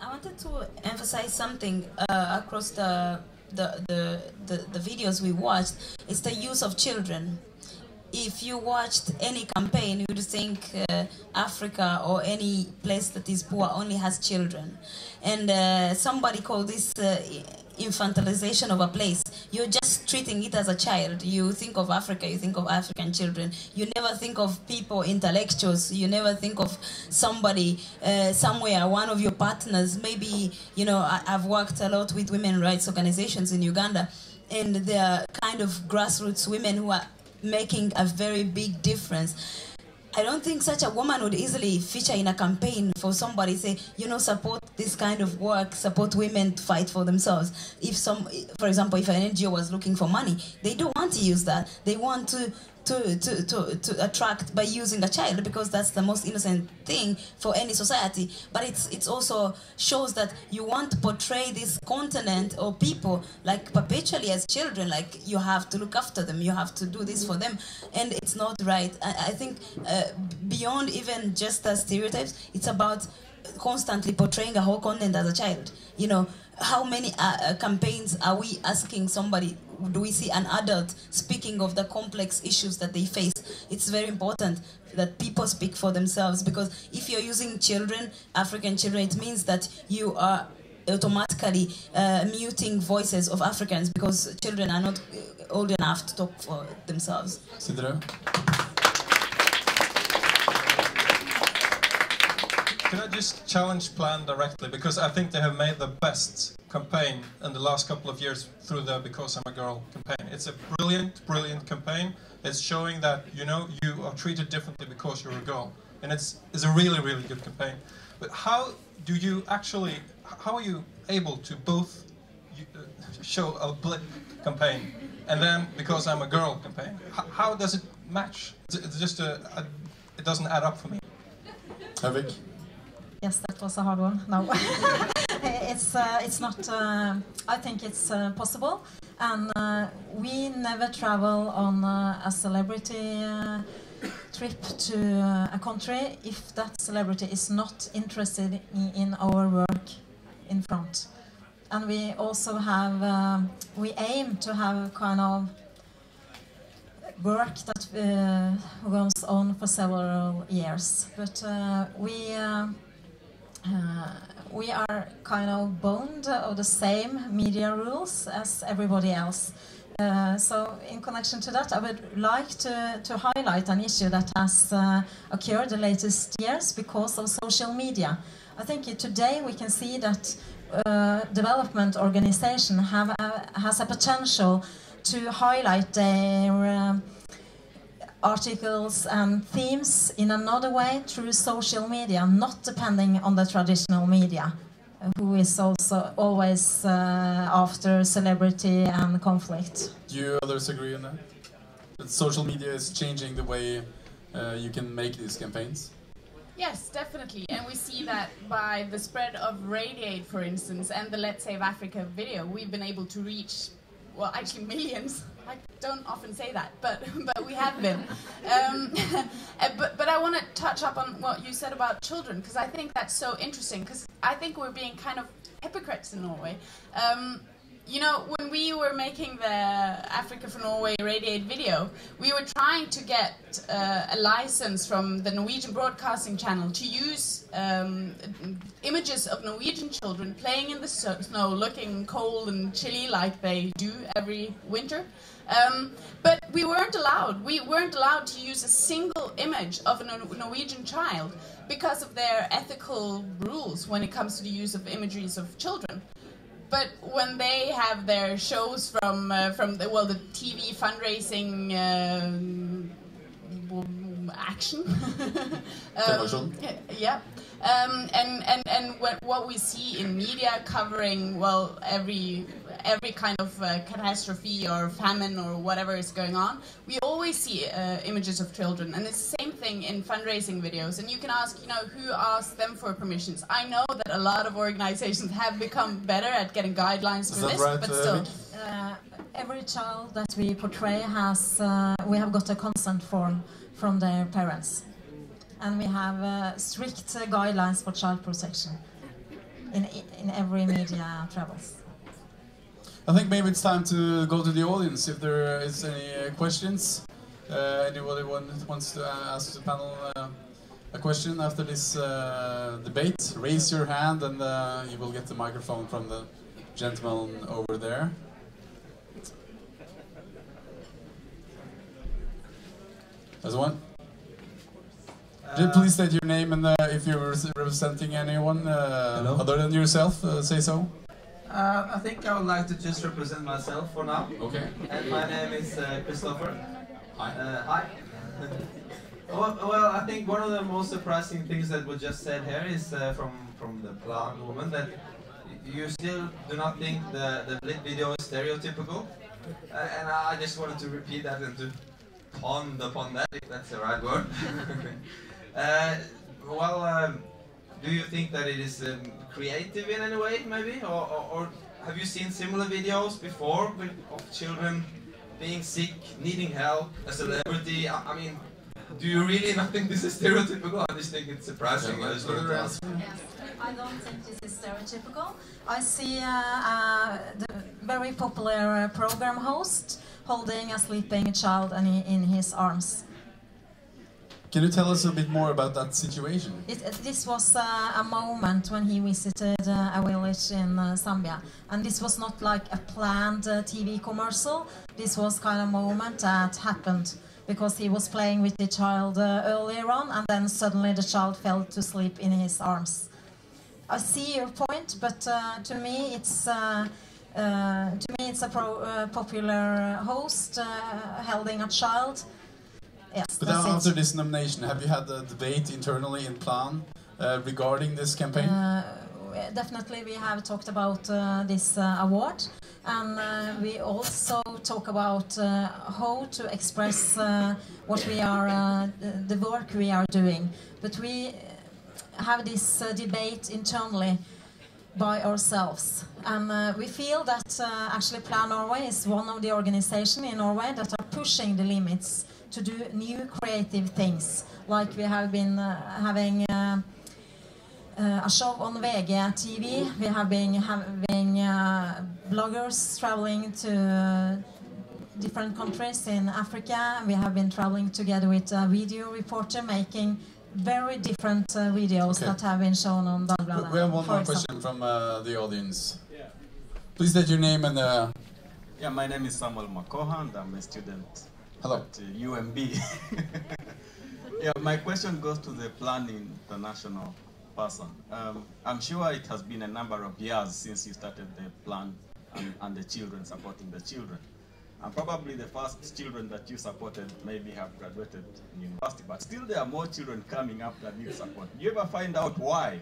I wanted to emphasize something uh, across the the, the the the videos we watched. It's the use of children. If you watched any campaign, you would think uh, Africa or any place that is poor only has children, and uh, somebody called this uh, infantilization of a place. You're just treating it as a child. You think of Africa, you think of African children. You never think of people, intellectuals. You never think of somebody uh, somewhere, one of your partners. Maybe, you know, I, I've worked a lot with women rights organizations in Uganda, and they're kind of grassroots women who are making a very big difference. I don't think such a woman would easily feature in a campaign for somebody say, you know, support this kind of work, support women to fight for themselves. If some, for example, if an NGO was looking for money, they don't want to use that. They want to to, to, to, to attract by using a child because that's the most innocent thing for any society. But it's it's also shows that you want to portray this continent or people like perpetually as children, like you have to look after them, you have to do this for them, and it's not right. I, I think uh, beyond even just the stereotypes, it's about constantly portraying a whole continent as a child. You know, how many uh, uh, campaigns are we asking somebody? Do we see an adult speaking of the complex issues that they face? It's very important that people speak for themselves because if you're using children, African children, it means that you are automatically uh, muting voices of Africans because children are not uh, old enough to talk for themselves. Sindre? Can I just challenge Plan directly? Because I think they have made the best campaign in the last couple of years through the Because I'm a Girl campaign. It's a brilliant, brilliant campaign. It's showing that, you know, you are treated differently because you're a girl. And it's, it's a really, really good campaign. But how do you actually, how are you able to both uh, show a blip campaign and then Because I'm a Girl campaign? How, does it match? It's, just a, a, it doesn't add up for me. Høvik? Yes, that was a hard one. No, it's uh, it's not. Uh, I think it's uh, possible, and uh, we never travel on uh, a celebrity uh, trip to a country if that celebrity is not interested in, in our work in front. And we also have, um, we aim to have kind of work that goes on for several years. But we, uh, uh, we are kind of bound of the same media rules as everybody else. Uh, so in connection to that, I would like to, to highlight an issue that has uh, occurred the latest years because of social media. I think today we can see that uh, development organization have a, has a potential to highlight their um, articles and themes in another way through social media, not depending on the traditional media, who is also always uh, after celebrity and conflict. Do you others agree on that? That social media is changing the way uh, you can make these campaigns? Yes, definitely. And we see that by the spread of Radi-Aid, for instance, and the Let's Save Africa video, we've been able to reach, well, actually millions. I don't often say that, but but we have been. Um, uh, but but I want to touch up on what you said about children because I think that's so interesting because I think we're being kind of hypocrites in Norway. Um, you know, when we were making the Africa for Norway Radi-Aid video, we were trying to get uh, a license from the Norwegian Broadcasting Channel to use um, images of Norwegian children playing in the snow, looking cold and chilly like they do every winter. Um, but we weren't allowed. We weren't allowed to use a single image of a Norwegian child because of their ethical rules when it comes to the use of imageries of children. But when they have their shows from uh, from the, well the TV fundraising um, w- action, Television. yeah, um, and and and what, what we see in media covering well every every kind of uh, catastrophe or famine or whatever is going on, we always see uh, images of children, and it's the same thing in fundraising videos. And you can ask, you know, who asked them for permissions? I know that a lot of organizations have become better at getting guidelines for this, right, but uh, still. Uh, every child that we portray has, uh, we have got a consent form from their parents. And we have uh, strict uh, guidelines for child protection in, in every media travels. I think maybe it's time to go to the audience if there is any uh, questions. Uh, anybody want, wants to ask the panel uh, a question after this uh, debate? Raise your hand and you will get the microphone from the gentleman over there. There's one. Ju- Please state your name and uh, if you're representing anyone uh, other than yourself, uh, say so. Uh, I think I would like to just represent myself for now. Okay. And my name is uh, Christopher. Hi. Uh, hi. well, well, I think one of the most surprising things that was just said here is uh, from from the plan woman that you still do not think the the Blipp video is stereotypical, uh, and I just wanted to repeat that and to pond upon that, if that's the right word. uh, well. Um, do you think that it is um, creative in any way, maybe, or, or, or have you seen similar videos before with, of children being sick, needing help, a celebrity? I, I mean, do you really not think this is stereotypical? I just think it's surprising. I just wanted to. I don't think this is stereotypical. I see uh, uh, the very popular uh, program host holding a sleeping child in, in his arms. Can you tell us a bit more about that situation? It, this was uh, a moment when he visited uh, a village in uh, Zambia, and this was not like a planned uh, TV commercial. This was kind of moment that happened because he was playing with the child uh, earlier on, and then suddenly the child fell to sleep in his arms. I see your point, but uh, to me it's. To me, it's a pro, popular host holding a child. Yes, But that's now it. after this nomination, have you had a debate internally in Plan uh, regarding this campaign? Uh, definitely, we have talked about uh, this uh, award, and uh, we also talk about uh, how to express uh, what we are, uh, the work we are doing. But we have this uh, debate internally by ourselves, and uh, we feel that uh, actually Plan Norway is one of the organizations in Norway that are pushing the limits to do new creative things, like we have been uh, having. Uh, uh, a show on VG TV. We have been having uh, bloggers traveling to different countries in Africa. We have been traveling together with a video reporter making very different uh, videos Okay. that have been shown on Dagbladet. We have one more example. question from uh, the audience. Please state your name and uh, Yeah, my name is Samuel Makoha and I'm a student Hello. at uh, UMB. yeah, my question goes to the Plan International person. Um, I'm sure it has been a number of years since you started the plan and, and the children, supporting the children. And probably the first children that you supported maybe have graduated in university, but still there are more children coming up that need support. Do you ever find out why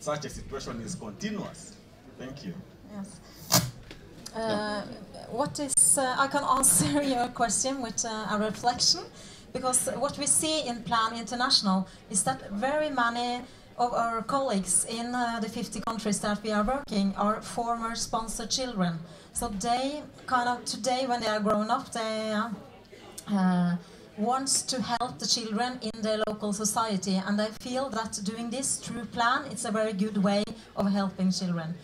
such a situation is continuous? Thank you. Yes. Uh, what is, uh, I can answer your question with uh, a reflection, because what we see in Plan International is that very many of our colleagues in uh, the 50 countries that we are working are former sponsored children. So they kind of, today when they are grown up, they uh, uh, wants to help the children in their local society and I feel that doing this through Plan, it's a very good way of helping children.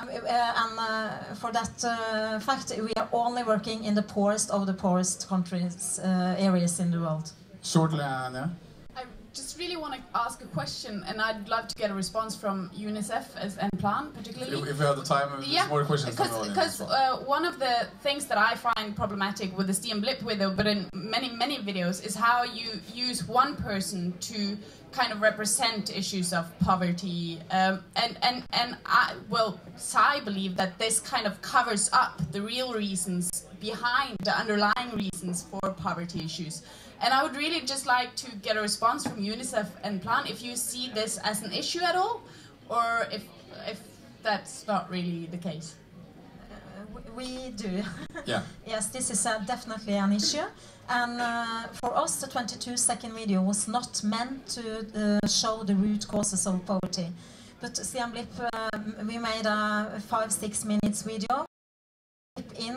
Uh, and uh, for that uh, fact, we are only working in the poorest of the poorest countries, uh, areas in the world. shortly, Anja. I just really want to ask a question, and I'd love to get a response from UNICEF as, and Plan, particularly. If, if we have the time, there's more questions from. Because uh, one of the things that I find problematic with the Stian Blipp video, but in many, many videos, is how you use one person to kind of represent issues of poverty. Um, and, and, and I, well, I believe that this kind of covers up the real reasons behind the underlying reasons for poverty issues. And I would really just like to get a response from UNICEF and Plan if you see this as an issue at all, or if, if that's not really the case. We do. Yeah. yes, this is uh, definitely an issue. And uh, for us, the 22 second video was not meant to uh, show the root causes of poverty. But Stian Blipp, uh, we made a five, six minutes video in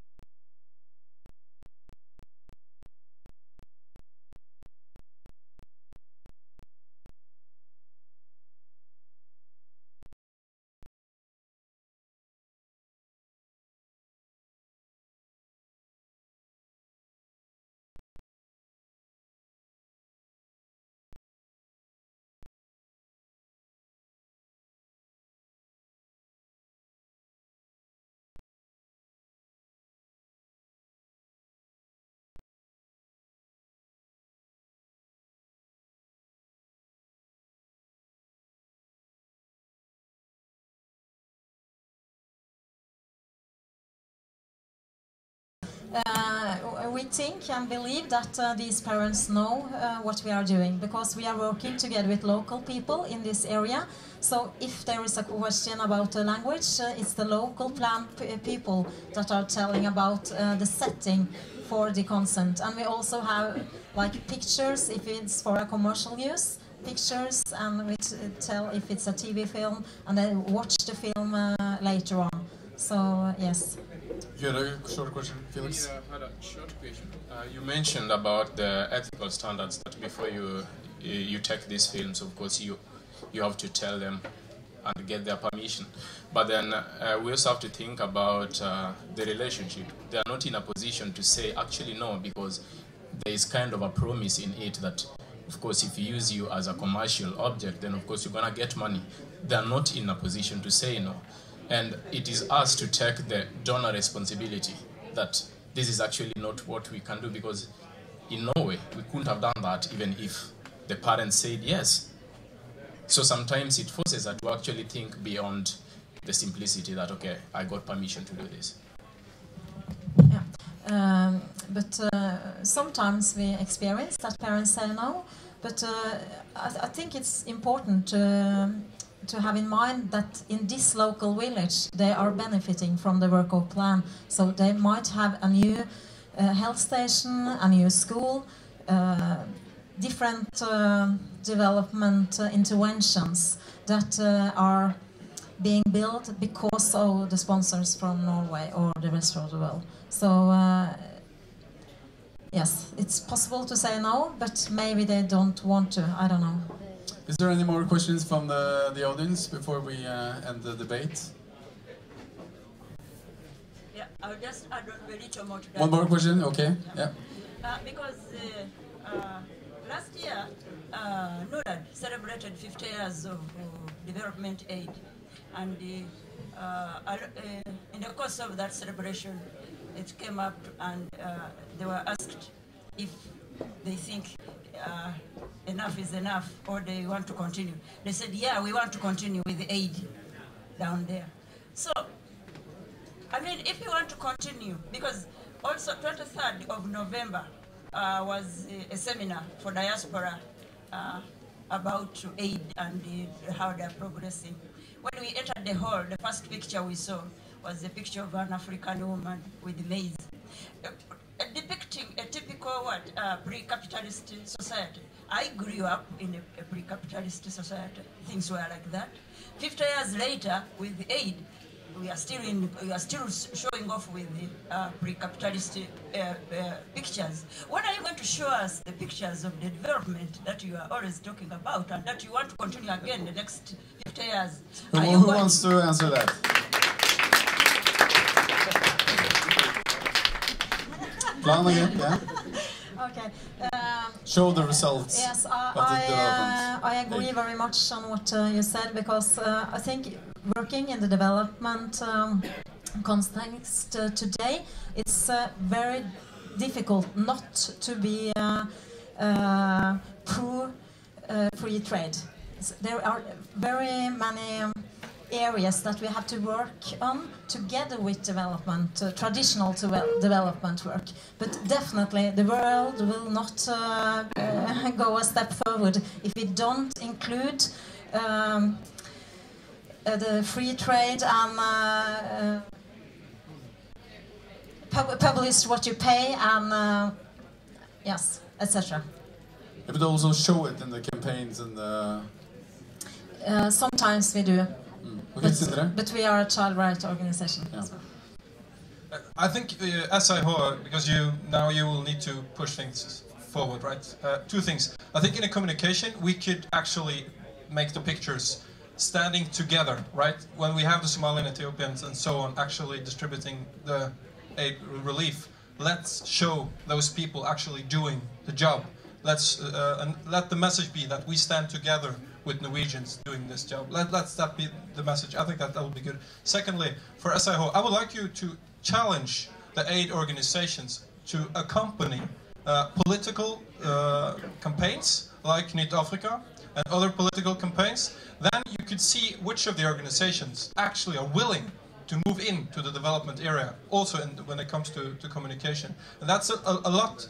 we think and believe that uh, these parents know uh, what we are doing because we are working together with local people in this area. So if there is a question about the language, uh, it's the local plan people that are telling about uh, the setting for the consent. And we also have like pictures if it's for a commercial use, pictures, and we tell if it's a TV film, and then watch the film uh, later on. So uh, yes. You had a short question, Felix? Yeah, I had a short question. Uh, you mentioned about the ethical standards that before you you you take these films, of course, you you have to tell them and get their permission. But then uh, we also have to think about uh, the relationship. They are not in a position to say actually no because there is kind of a promise in it that, of course, if you use you as a commercial object, then of course you're gonna get money. They are not in a position to say no. And it is us to take the donor responsibility that this is actually not what we can do because in Norway we couldn't have done that even if the parents said yes. So sometimes it forces us to actually think beyond the simplicity that okay, I got permission to do this. Um, but uh, sometimes we experience that parents say no. But uh, I, I think it's important to, to have in mind that in this local village they are benefiting from the work of plan. So they might have a new uh, health station, a new school, uh, different uh, development uh, interventions that uh, are being built because of the sponsors from Norway or the rest of the world. So uh, yes, it's possible to say no, but maybe they don't want to. I don't know. Is there any more questions from the, the audience before we uh, end the debate? Yeah, I'll just add a little more to. One more question? Okay. Yeah. Uh, because uh, uh, last year, uh, Norad celebrated 50 years of uh, development aid. And uh, uh, uh, in the course of that celebration, it came up and uh, they were asked if they think uh, enough is enough or they want to continue. They said, yeah, we want to continue with the aid down there. So, I mean, if you want to continue, because also 23rd of November uh, was a, seminar for diaspora uh, about aid and how they're progressing. When we entered the hall, the first picture we saw was a picture of an African woman with maize, depicting a typical what uh, pre-capitalist society. I grew up in a, a pre-capitalist society. Things were like that. 50 years later, with aid, we are still in, we are still showing off with the uh, pre-capitalist uh, uh, pictures. When are you going to show us the pictures of the development that you are always talking about and that you want to continue again the next 50 years? Who, Are you who wants to answer that? Plan again, yeah? Okay. Um, Show the results Yes, I, I, uh, I agree very much on what uh, you said because uh, I think working in the development um, context uh, today, it's uh, very difficult not to be uh, uh, pro uh, free trade. There are very many um, areas that we have to work on together with development, uh, traditional to development work. But definitely, the world will not uh, uh, go a step forward if we don't include um, uh, the free trade and uh, uh, pub- publish what you pay and uh, yes, etc. Yeah, but also show it in the campaigns and the... Uh, sometimes we do, Okay, Sindre? but we are a child rights organization. as well. I think uh, SAIH, because you now you will need to push things forward, right? Uh, two things. I think in a communication we could actually make the pictures standing together, right? When we have the Somalian Ethiopians and so on actually distributing the aid relief, let's show those people actually doing the job. Let's uh, and let the message be that we stand together with Norwegians doing this job. Let let's that be the message. I think that that would be good. Secondly, for SAIH, I would like you to challenge the aid organizations to accompany uh, political uh, campaigns like Nytt Africa and other political campaigns. Then you could see which of the organizations actually are willing to move into the development area, also in, when it comes to, to communication. And that's a, a, a lot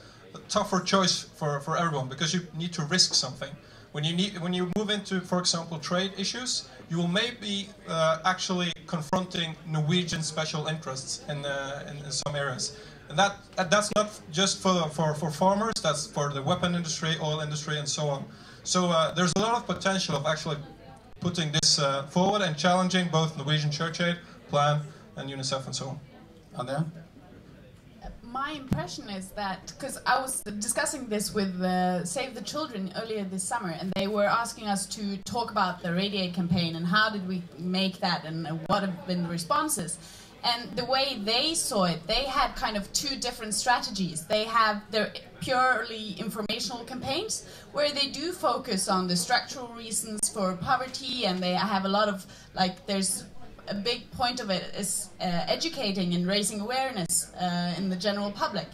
tougher choice for, for everyone because you need to risk something. When you need, when you move into, for example, trade issues, you will maybe uh, actually confronting Norwegian special interests in, uh, in, in some areas. And that, that that's not just for, for, for farmers, that's for the weapon industry, oil industry, and so on. So uh, there's a lot of potential of actually putting this uh, forward and challenging both Norwegian Church Aid, Plan, and UNICEF, and so on. Anja? My impression is that because I was discussing this with uh, Save the Children earlier this summer, and they were asking us to talk about the Radi-Aid campaign and how did we make that and what have been the responses. And the way they saw it, they had kind of two different strategies. They have their purely informational campaigns where they do focus on the structural reasons for poverty, and they have a lot of like there's a big point of it is uh, educating and raising awareness uh, in the general public.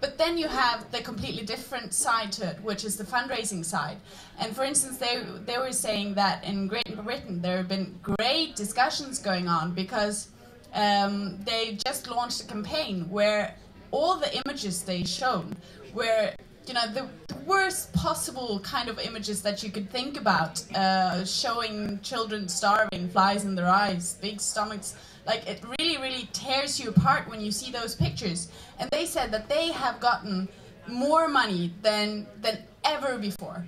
But then you have the completely different side to it, which is the fundraising side. And for instance, they, they were saying that in Great Britain there have been great discussions going on because um, they just launched a campaign where all the images they shown were you know the, worst possible kind of images that you could think about uh, showing children starving flies in their eyes big stomachs like it really really tears you apart when you see those pictures. And they said that they have gotten more money than than ever before.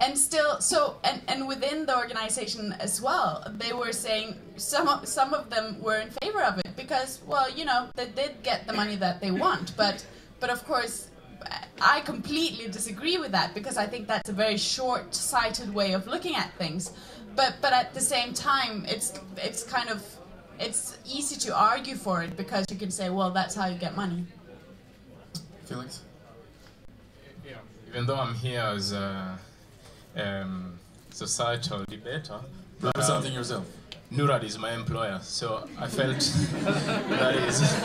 And still so and, and within the organization as well they were saying some of, some of them were in favor of it because well you know they did get the money that they want but but of course I completely disagree with that because I think that's a very short-sighted way of looking at things. But but at the same time, it's it's kind of it's easy to argue for it because you can say, well, that's how you get money. Felix? Even though I'm here as a um, societal debater, Representing um, yourself. Norad is my employer, so I felt that is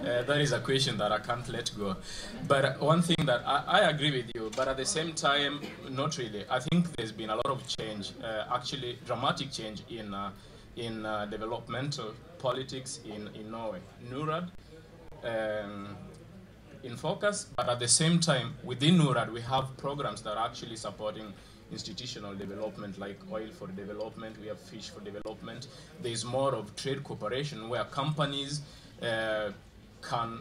uh, that is a question that I can't let go. But one thing that I, I agree with you, but at the same time, not really. I think there's been a lot of change, uh, actually dramatic change in uh, in uh, developmental politics in, in Norway. Norad um, in focus, but at the same time, within Norad, we have programs that are actually supporting institutional development, like oil for development, we have fish for development. There's more of trade cooperation where companies uh, can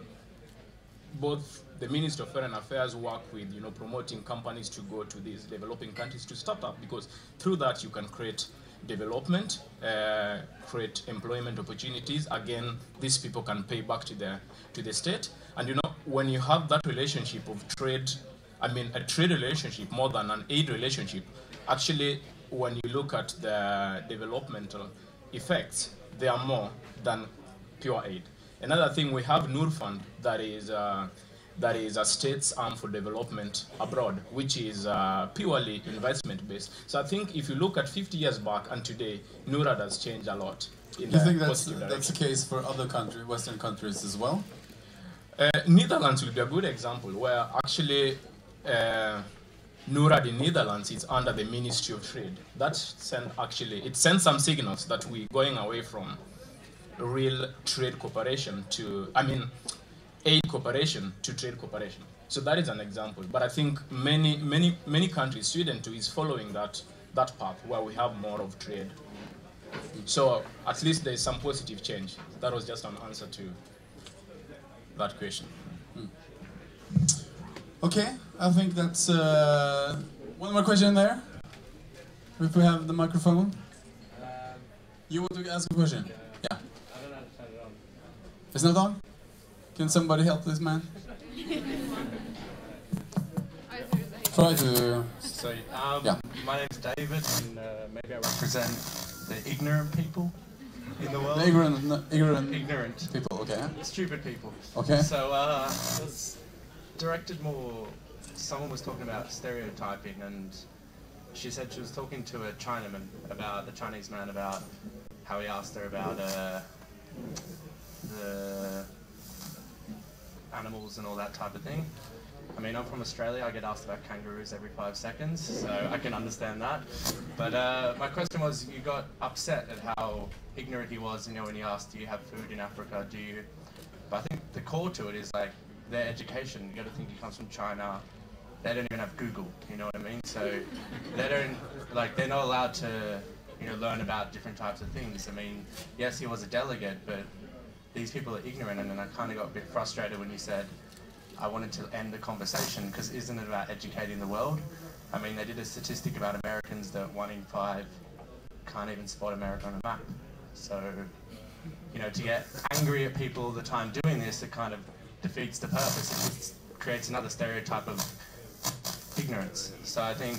both the Minister of Foreign Affairs work with, you know, promoting companies to go to these developing countries to start up because through that you can create development, uh, create employment opportunities. Again, these people can pay back to the to the state. And you know, when you have that relationship of trade, I mean, a trade relationship more than an aid relationship, actually, when you look at the developmental effects, they are more than pure aid. Another thing, we have Norfund that is uh, that is a state's arm for development abroad, which is uh, purely investment based. So I think if you look at 50 years back and today, Norad has changed a lot. In Do you think that's, that's the case for other country, Western countries as well? Uh, Netherlands will be a good example where actually uh, Norad in Netherlands is under the Ministry of Trade. That send actually it sends some signals that we're going away from real trade cooperation to I mean aid cooperation to trade cooperation. So that is an example. But I think many many many countries, Sweden too, is following that that path where we have more of trade. So at least there is some positive change. That was just an answer to that question. Okay, I think that's uh, one more question there. If we have the microphone. You want to ask a question? Yeah. It's not on? Can somebody help this man? Try to. Sorry, um, Yeah. my name's David, and uh, maybe I represent the ignorant people in the world. The ignorant, no, ignorant, ignorant people. Okay. Stupid people. Okay. So uh, it was directed more. Someone was talking about stereotyping, and she said she was talking to a Chinaman about the Chinese man about how he asked her about uh, the animals and all that type of thing. I mean, I'm from Australia. I get asked about kangaroos every five seconds, so I can understand that. But uh, my question was, you got upset at how ignorant he was. You know, when he asked, "Do you have food in Africa? Do you?" But I think the core to it is like their education. You got to think he comes from China. They don't even have Google. You know what I mean? So they don't like they're not allowed to you know learn about different types of things. I mean, yes, he was a delegate, but these people are ignorant, and then I kind of got a bit frustrated when you said I wanted to end the conversation because isn't it about educating the world? I mean, they did a statistic about Americans that one in five can't even spot America on a map. So, you know, to get angry at people all the time doing this, it kind of defeats the purpose. It just creates another stereotype of ignorance. So I think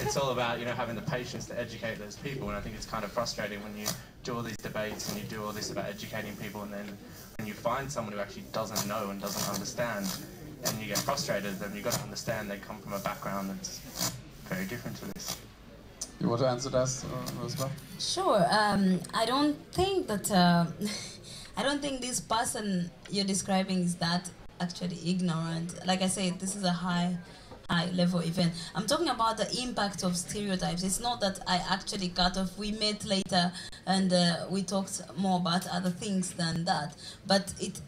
it's all about, you know, having the patience to educate those people. And I think it's kind of frustrating when you do all these debates and you do all this about educating people and then when you find someone who actually doesn't know and doesn't understand and you get frustrated, then you've got to understand they come from a background that's very different to this. You want to answer that uh, as well? Sure. Um, I don't think that. Uh, I don't think this person you're describing is that actually ignorant. Like I said, this is a high, high level event. I'm talking about the impact of stereotypes. It's not that I actually cut off. We met later and uh, we talked more about other things than that. But it,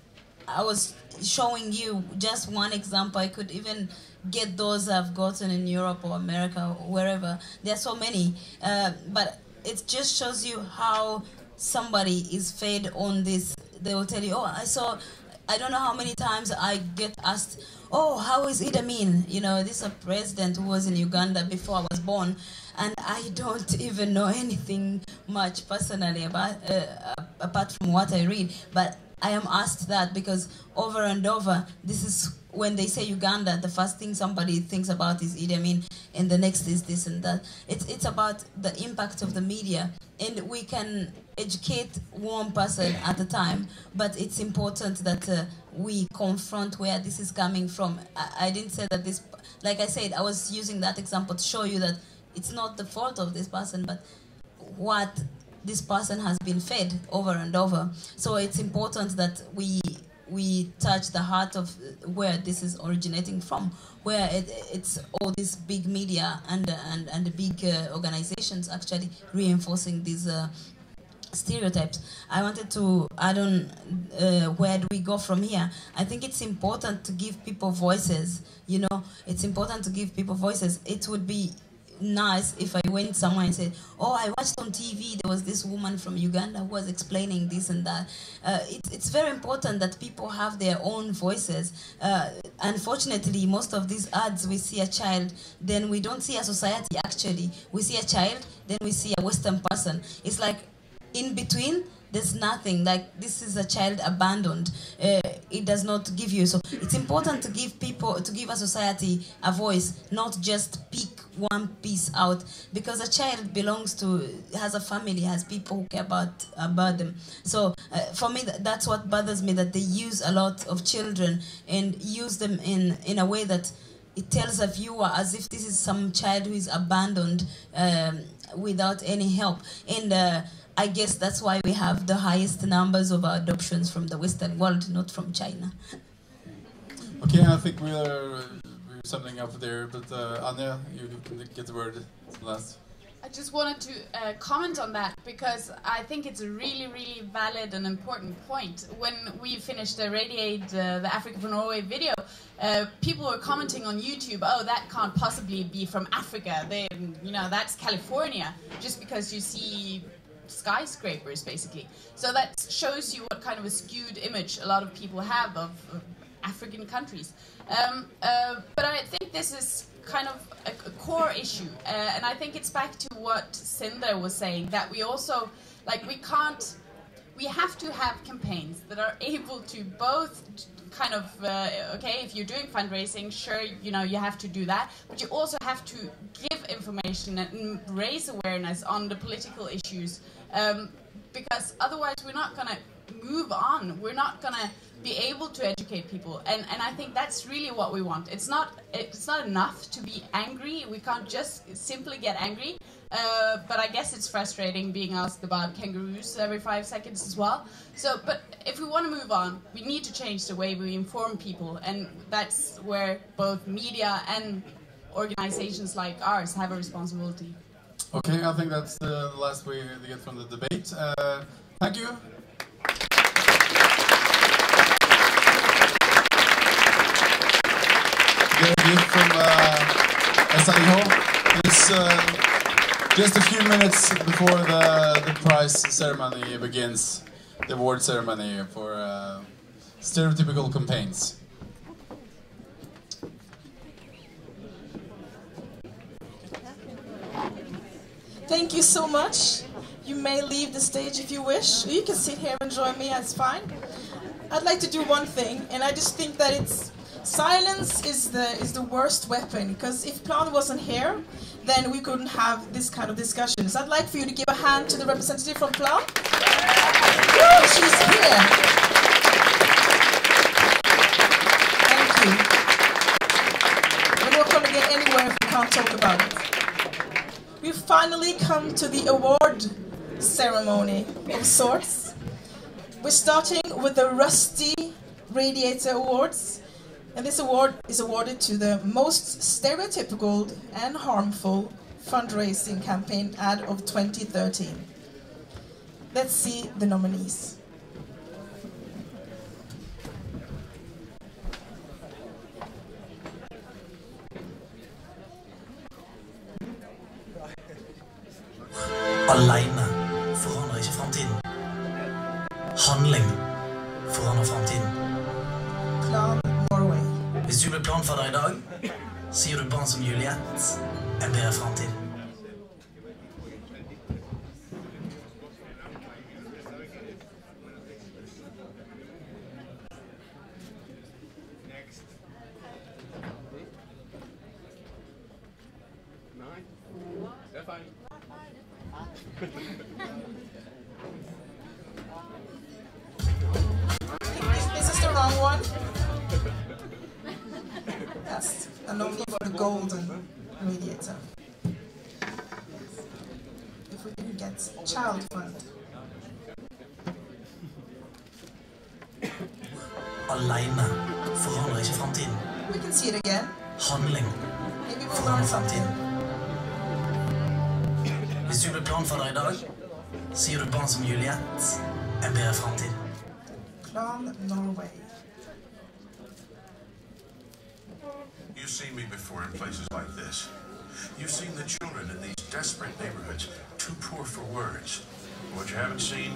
I was showing you just one example. I could even get those I've gotten in Europe or America or wherever. There are so many, uh, but it just shows you how somebody is fed on this. They will tell you, "Oh, I saw." I don't know how many times I get asked, "Oh, how is Idi Amin?" You know, this is a president who was in Uganda before I was born, and I don't even know anything much personally about uh, apart from what I read. But I am asked that because over and over, this is when they say Uganda, the first thing somebody thinks about is Idi Amin, and the next is this and that. It's it's about the impact of the media, and we can educate one person at a time, but it's important that uh, we confront where this is coming from. I, I didn't say that this, like I said, I was using that example to show you that it's not the fault of this person, but what this person has been fed over and over. So it's important that we we touch the heart of where this is originating from, where it, it's all these big media and and and the big uh, organizations actually reinforcing these. Uh, stereotypes. I wanted to add on uh, where do we go from here. I think it's important to give people voices. You know, it's important to give people voices. It would be nice if I went somewhere and said, "Oh, I watched on TV. There was this woman from Uganda who was explaining this and that." Uh, it's it's very important that people have their own voices. Uh, unfortunately, most of these ads we see a child, then we don't see a society. Actually, we see a child, then we see a Western person. It's like in between there's nothing. Like this is a child abandoned. Uh, it does not give you. So it's important to give people to give a society a voice not just pick one piece out. Because a child belongs to has a family has people who care about about them. So uh, for me th- that's what bothers me that they use a lot of children and use them in in a way that it tells a viewer as if this is some child who is abandoned um, without any help. And uh, I guess that's why we have the highest numbers of our adoptions from the Western world, not from China. Okay, I think we're, we're summing up there, but uh, Anja, you can get the word last. I just wanted to uh, comment on that because I think it's a really, really valid and important point. When we finished the Radi-Aid uh, the Africa for Norway video, uh, people were commenting on YouTube, "Oh, that can't possibly be from Africa. They, you know, that's California." Just because you see skyscrapers, basically. So that shows you what kind of a skewed image a lot of people have of, of African countries. Um, uh, but I think this is kind of a, a core issue, uh, and I think it's back to what Sindre was saying that we also like we can't. We have to have campaigns that are able to both kind of uh, okay if you're doing fundraising sure you know you have to do that but you also have to give information and raise awareness on the political issues um, because otherwise we're not going to move on. We're not going to be able to educate people. And and I think that's really what we want. It's not it's not enough to be angry. We can't just simply get angry. Uh, but I guess it's frustrating being asked about kangaroos every five seconds as well. So but if we want to move on we need to change the way we inform people. And that's where both media and organizations like ours have a responsibility Okay, I think that's the last we get from the debate. Uh, thank you. From uh. It's uh, just a few minutes before the, the prize ceremony begins, the award ceremony for uh, stereotypical campaigns. Thank you so much. You may leave the stage if you wish. You can sit here and join me, that's fine. I'd like to do one thing, and I just think that it's silence is the is the worst weapon because if Plan wasn't here, then we couldn't have this kind of discussion. So I'd like for you to give a hand to the representative from Plan. She's here. Thank you. We're not going to get anywhere if we can't talk about it. We've finally come to the award ceremony of sorts. We're starting with the Rusty Radiator Awards, and this award is awarded to the most stereotypical and harmful fundraising campaign ad of 2013. Let's see the nominees. Aleine forandrer ikke fremtiden. Handling forandrer. Plan Norway. Hvis du blir planfader i dag, så gir du barn som Juliette en bedre fremtid. The golden radiator. If we can get child fund. Aleine forandrer ikke fremtiden. We can see it again. Handling Maybe we'll learn forandrer fremtiden. Hvis du blir planfader i dag, så gir du barn som Juliette en bedre fremtid. Plan Norway. You've seen me before in places like this. You've seen the children in these desperate neighborhoods, too poor for words. What you haven't seen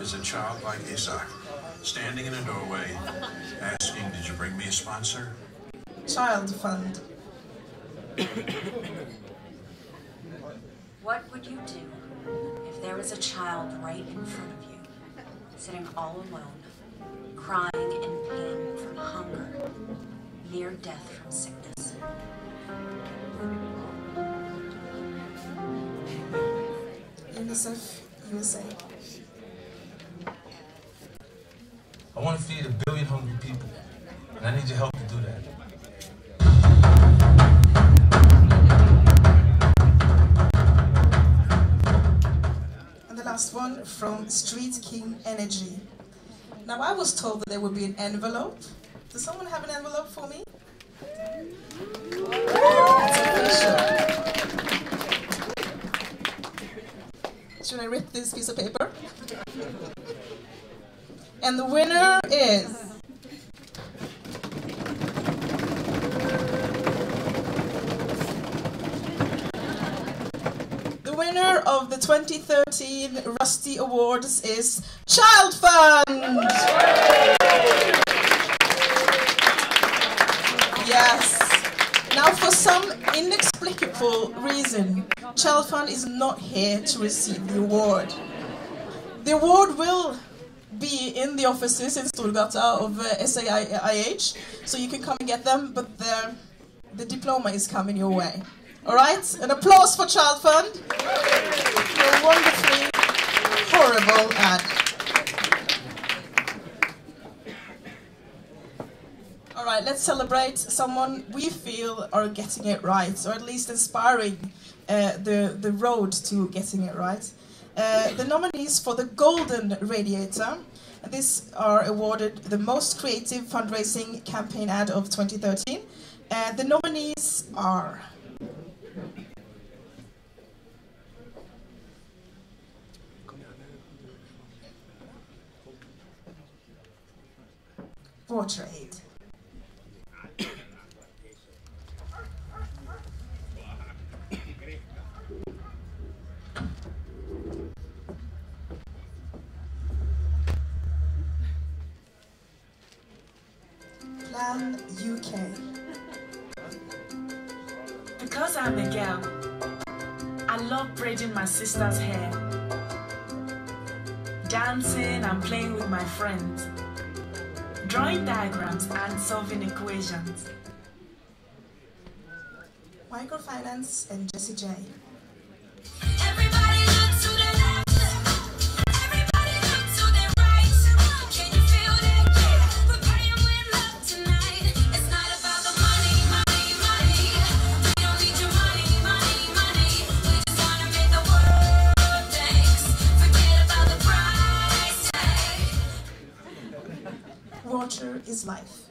is a child like Isak, standing in a doorway, asking, Did you bring me a sponsor? Child fund. What would you do if there was a child right in front of you, sitting all alone, crying in pain from hunger, near death from sickness? I want to feed a billion hungry people, and I need your help to do that. And the last one from Street King Energy. Now I was told that there would be an envelope. Does someone have an envelope for me? Should I rip this piece of paper? And the winner is The winner of the 2013 Rusty Awards is Child Fund! Yes. For some inexplicable reason, Child Fund is not here to receive the award. The award will be in the offices in Storgata of uh, SAIH, so you can come and get them, but the, the diploma is coming your way. All right? An applause for Child Fund. Wonderfully horrible ad. Right, let's celebrate someone we feel are getting it right, or at least inspiring uh, the, the road to getting it right. Uh, the nominees for the Golden Radiator, these are awarded the most creative fundraising campaign ad of 2013. Uh, the nominees are Water Plan UK. Because I'm a girl, I love braiding my sister's hair, dancing and playing with my friends, drawing diagrams and solving equations. Microfinance and Jessie J. Water is life.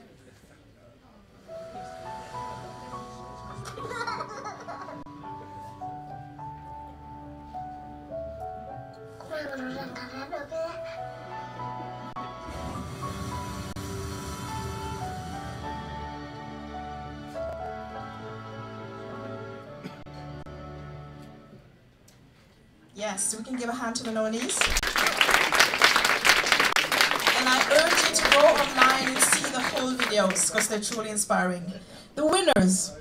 Yes, we can give a hand to the nominees. And I urge you to go online and see the because they're truly inspiring. The winners.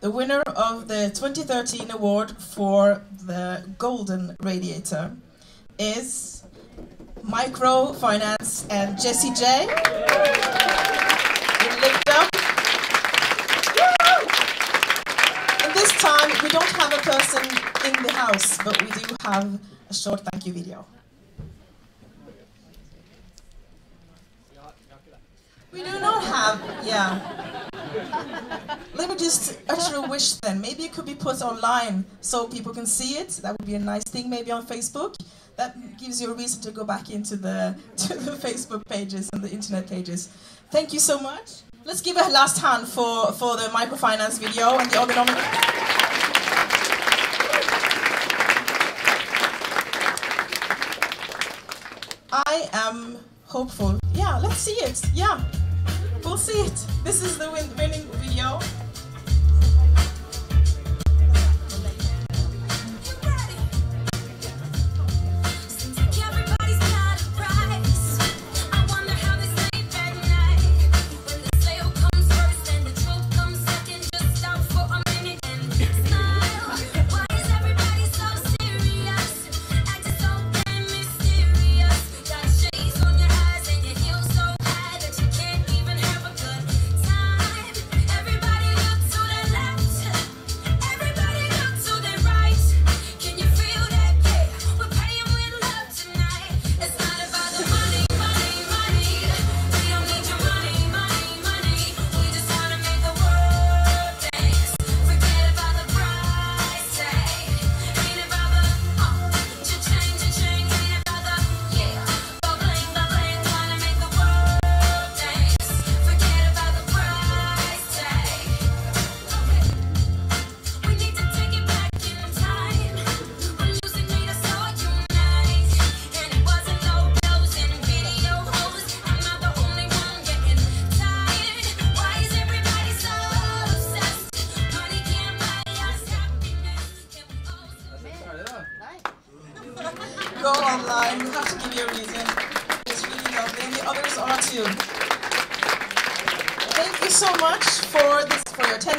The winner of the 2013 award for the Golden Radiator is Microfinance and Jessie J. And this time we don't have a person in the house, but we do have a short thank you video. We do not have, yeah. Let me just utter a wish then. Maybe it could be put online so people can see it. That would be a nice thing, maybe on Facebook. That gives you a reason to go back into the, to the Facebook pages and the internet pages. Thank you so much. Let's give a last hand for, for the microfinance video and the nominees. I am hopeful. Yeah, let's see it. Yeah, we'll see it. This is the win winning video.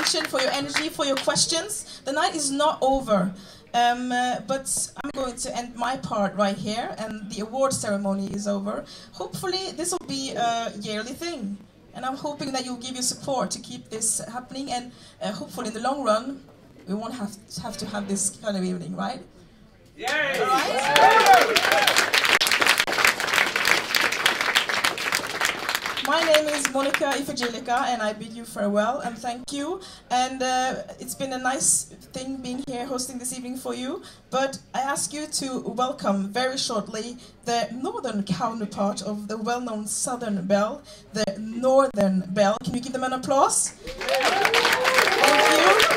Attention, for your energy, for your questions. The night is not over. Um, uh, but I'm going to end my part right here, and the award ceremony is over. Hopefully, this will be a yearly thing, and I'm hoping that you'll give your support to keep this happening. And uh, hopefully, in the long run, we won't have have to have this kind of evening, right? All right? My name is Monica Ifejilika, and I bid you farewell and thank you. And uh, it's been a nice thing being here hosting this evening for you. But I ask you to welcome very shortly the northern counterpart of the well-known Southern belle, the Northern Belle. Can you give them an applause? Thank you.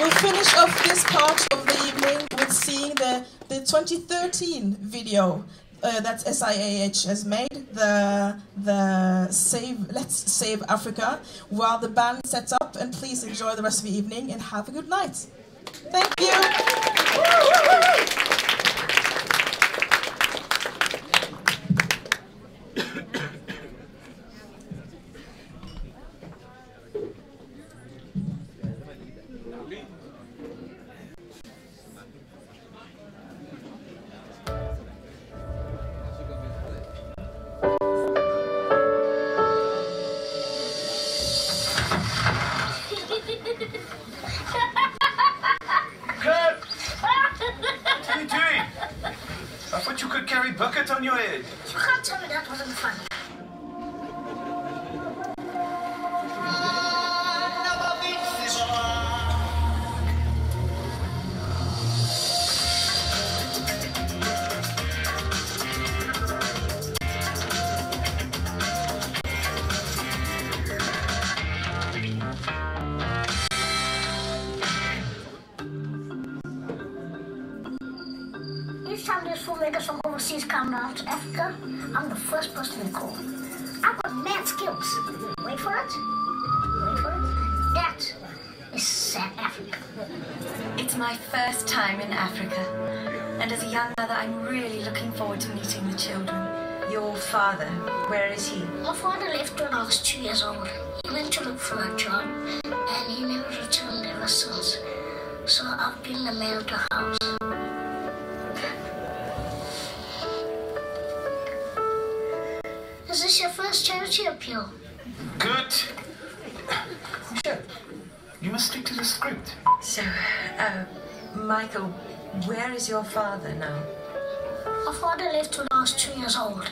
We'll finish off this part of the evening with seeing the, the 2013 video uh, that SAIH has made, the, the Save, Let's Save Africa, while the band sets up. And please enjoy the rest of the evening and have a good night. Thank you. For a job, and he never returned ever since. So I've been the man of the house. Is this your first charity appeal? Good. Michelle, You must stick to the script. So, uh, Michael, where is your father now? My father lived till I was two years old.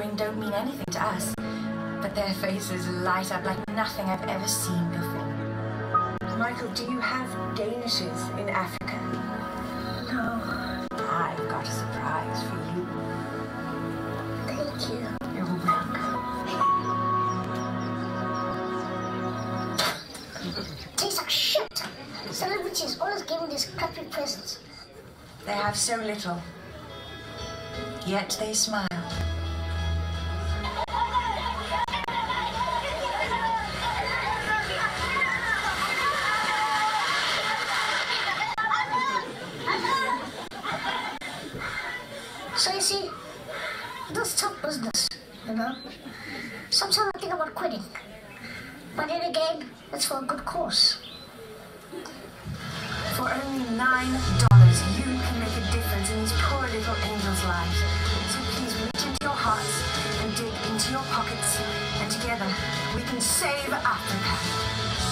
Bring don't mean anything to us, but their faces light up like nothing I've ever seen before. Michael, do you have Danishes in Africa? No. I've got a surprise for you. Thank you. You're welcome. Tastes like shit. Celebrities always give me these crappy presents. They have so little, yet they smile. Again, it's for a good cause. For only nine dollars, you can make a difference in these poor little angels' lives. So please reach into your hearts and dig into your pockets, and together we can save Africa.